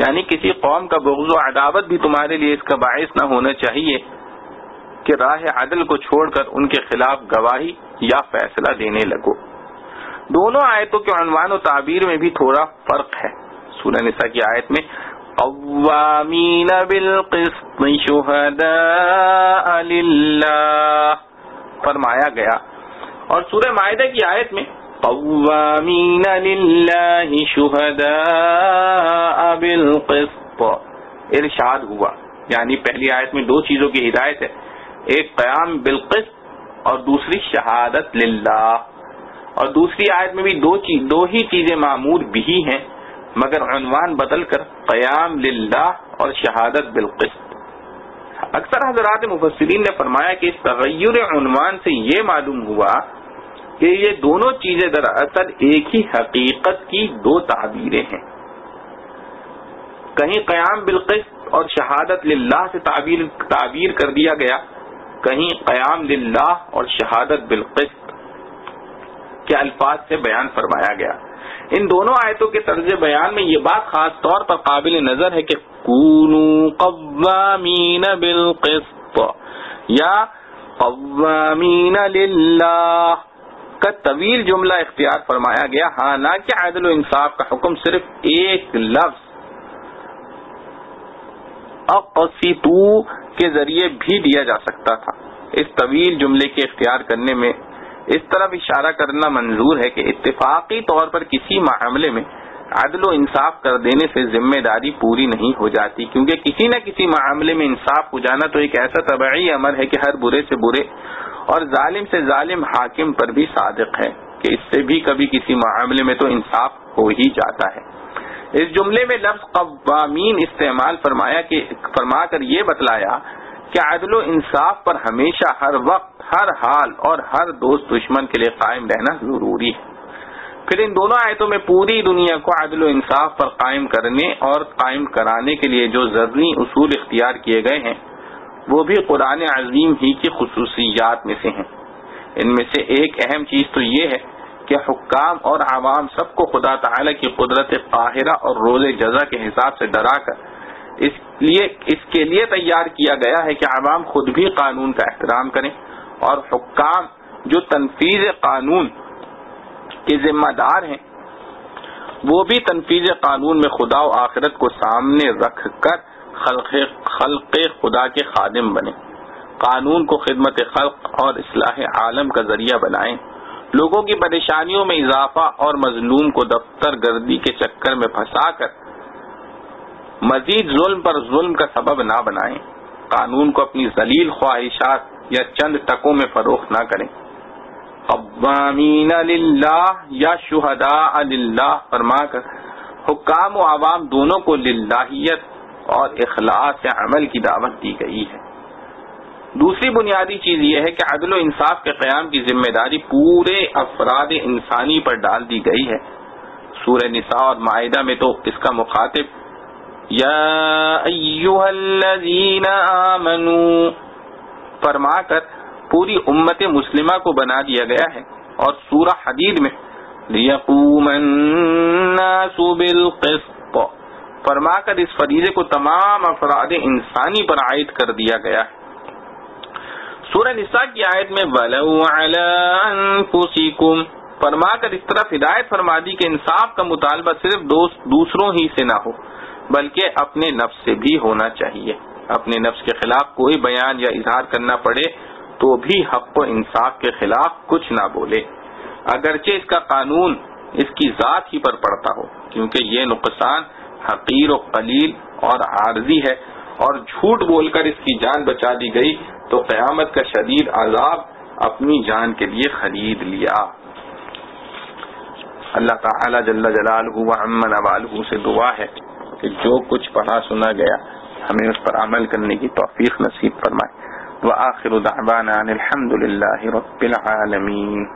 यानी किसी कौम का बुग्ज अदावत भी तुम्हारे लिए इसका बायस न होना चाहिए कि राह आदल को छोड़कर उनके खिलाफ गवाही या फैसला देने लगो दोनों आयतों के अनवान और ताबीर में भी थोड़ा फ़र्क है सूरह निशा की आयत में फरमाया गया और सूर्य माहिदा की आयत में कवामीन लिल्लाहि शुहदाअ बिलकिस्त इरशाद हुआ यानी पहली आयत में दो चीज़ों की हिदायत है एक कयाम बिलकिस्त और दूसरी शहादत लिल्लाह और दूसरी आयत में भी दो चीज़ दो ही चीज़ें मामूर भी हैं मगर अनवान बदल कर कयाम लिल्लाह और शहादत बिलकिस्त अक्सर हजरात मुफसरीन ने फरमाया कि इस तगैर अनवान से ये मालूम हुआ कि ये दोनों चीज़ें दरअसल एक ही हकीकत की दो ताबीरें हैं। कहीं कयाम बिलकिस्त और शहादत लिल्लाह से ताबीर ताबीर कर दिया गया, कहीं कयाम लिल्लाह और शहादत बिलकिस्त के अल्फाज से बयान फरमाया गया। इन दोनों आयतों के तर्ज बयान में ये बात खास तौर पर काबिल नज़र है कि कूनू कव्वामीन बिलकिस्त या कव्वामीन लिल्लाह। का तवील जुमला इख्तियार फरमाया गया, हालाँकि आदल इंसाफ का हुक्म सिर्फ़ एक लफ्ज, अकसीतू के ज़रिए भी दिया जा सकता था। इस तवील जुमले के इख्तियार करने में इस तरफ़ इशारा करना मंजूर है कि इत्तेफाकी तौर पर किसी मामले में अदल इंसाफ कर देने से ज़िम्मेदारी पूरी नहीं हो जाती, क्योंकि किसी न किसी मामले में इंसाफ हो जाना तो एक ऐसा तबाही अमर है कि हर बुरे से बुरे और जालिम से जालिम हाकिम पर भी सादक है कि इससे भी कभी किसी मामले में तो इंसाफ हो ही जाता है। इस जुमले में लफ्ज कवामीन इस्तेमाल फरमाया कि फरमा कर ये बतलाया कि अदल इंसाफ पर हमेशा हर वक्त, हर हाल और हर दोस्त दुश्मन के लिए कायम रहना ज़रूरी है। फिर इन दोनों आयतों में पूरी दुनिया को अदल इंसाफ पर कायम करने और कायम कराने के लिए जो ज़रूरी उसूल इख्तियार किए गए हैं वो भी कुरान अजीम ही की खसूसियात में से हैं। इनमें से एक अहम चीज़ तो ये है कि हुक्काम और आवाम सबको खुदा तला की कुदरत काहिरा और रोज जजा के हिसाब से डराकर इसलिए इसके लिए तैयार किया गया है कि आवाम खुद भी कानून का एहतराम करें और हुक्काम जो तनफीज कानून के जिम्मेदार हैं, वो भी तनफीज कानून में खुदा आखिरत को सामने रख कर खल्क खुदा के खादिम बने। कानून को खिदमत खल्क और इसलाह आलम का ज़रिया बनाएँ। लोगों की परेशानियों में इजाफा और मजलूम को दफ्तर गर्दी के चक्कर में फंसाकर मजीद जुल्म पर जुल्म का सबब ना बनाएँ। कानून को अपनी जलील ख्वाहिशात या चंद टकों में फरोख ना करें। कवामीन या शुहदा अल्लाह फरमाकर, हुकाम व आवाम दोनों को लिल्लाहियत और इखलास से अमल की दावत दी गई है। दूसरी बुनियादी चीज़ यह है कि अदल इंसाफ के क्याम की ज़िम्मेदारी पूरे अफराद इंसानी पर डाल दी गई है। सूर्य निसा और माहिदा में तो इसका मुखातिब, या फरमाकर पूरी उम्मत मुस्लिमा को बना दिया गया है। और सूरा हदीद में फरमाकर इस फरीजे को तमाम अफराद इंसानी पर आयद कर दिया गया सूर्य निसा की आयत में वलकुम फरमाकर इस तरफ़ हिदायत फरमा दी कि इंसाफ का मुतालबा सिर्फ़ दोस्त, दूसरों ही से ना हो, बल्कि अपने नफ्स से भी होना चाहिए। अपने नफ्स के खिलाफ कोई बयान या इजहार करना पड़े तो भी हक इंसाफ के खिलाफ कुछ ना बोले। अगरचे इसका कानून इसकी जात ही पर पड़ता हो, क्योंकि ये नुकसान हकीर और कलील और आरजी है और झूठ बोलकर इसकी जान बचा दी गई तो कयामत का शदीद आजाब अपनी जान के लिए खरीद लिया। अल्लाह ताला जल्ला जलालहू व अवालहू से दुआ है कि जो कुछ पढ़ा सुना गया, हमें उस पर अमल करने की तौफीक नसीब फरमाए। व आखिर दावाना अलहमदुल्ला रब्बिल आलमीन।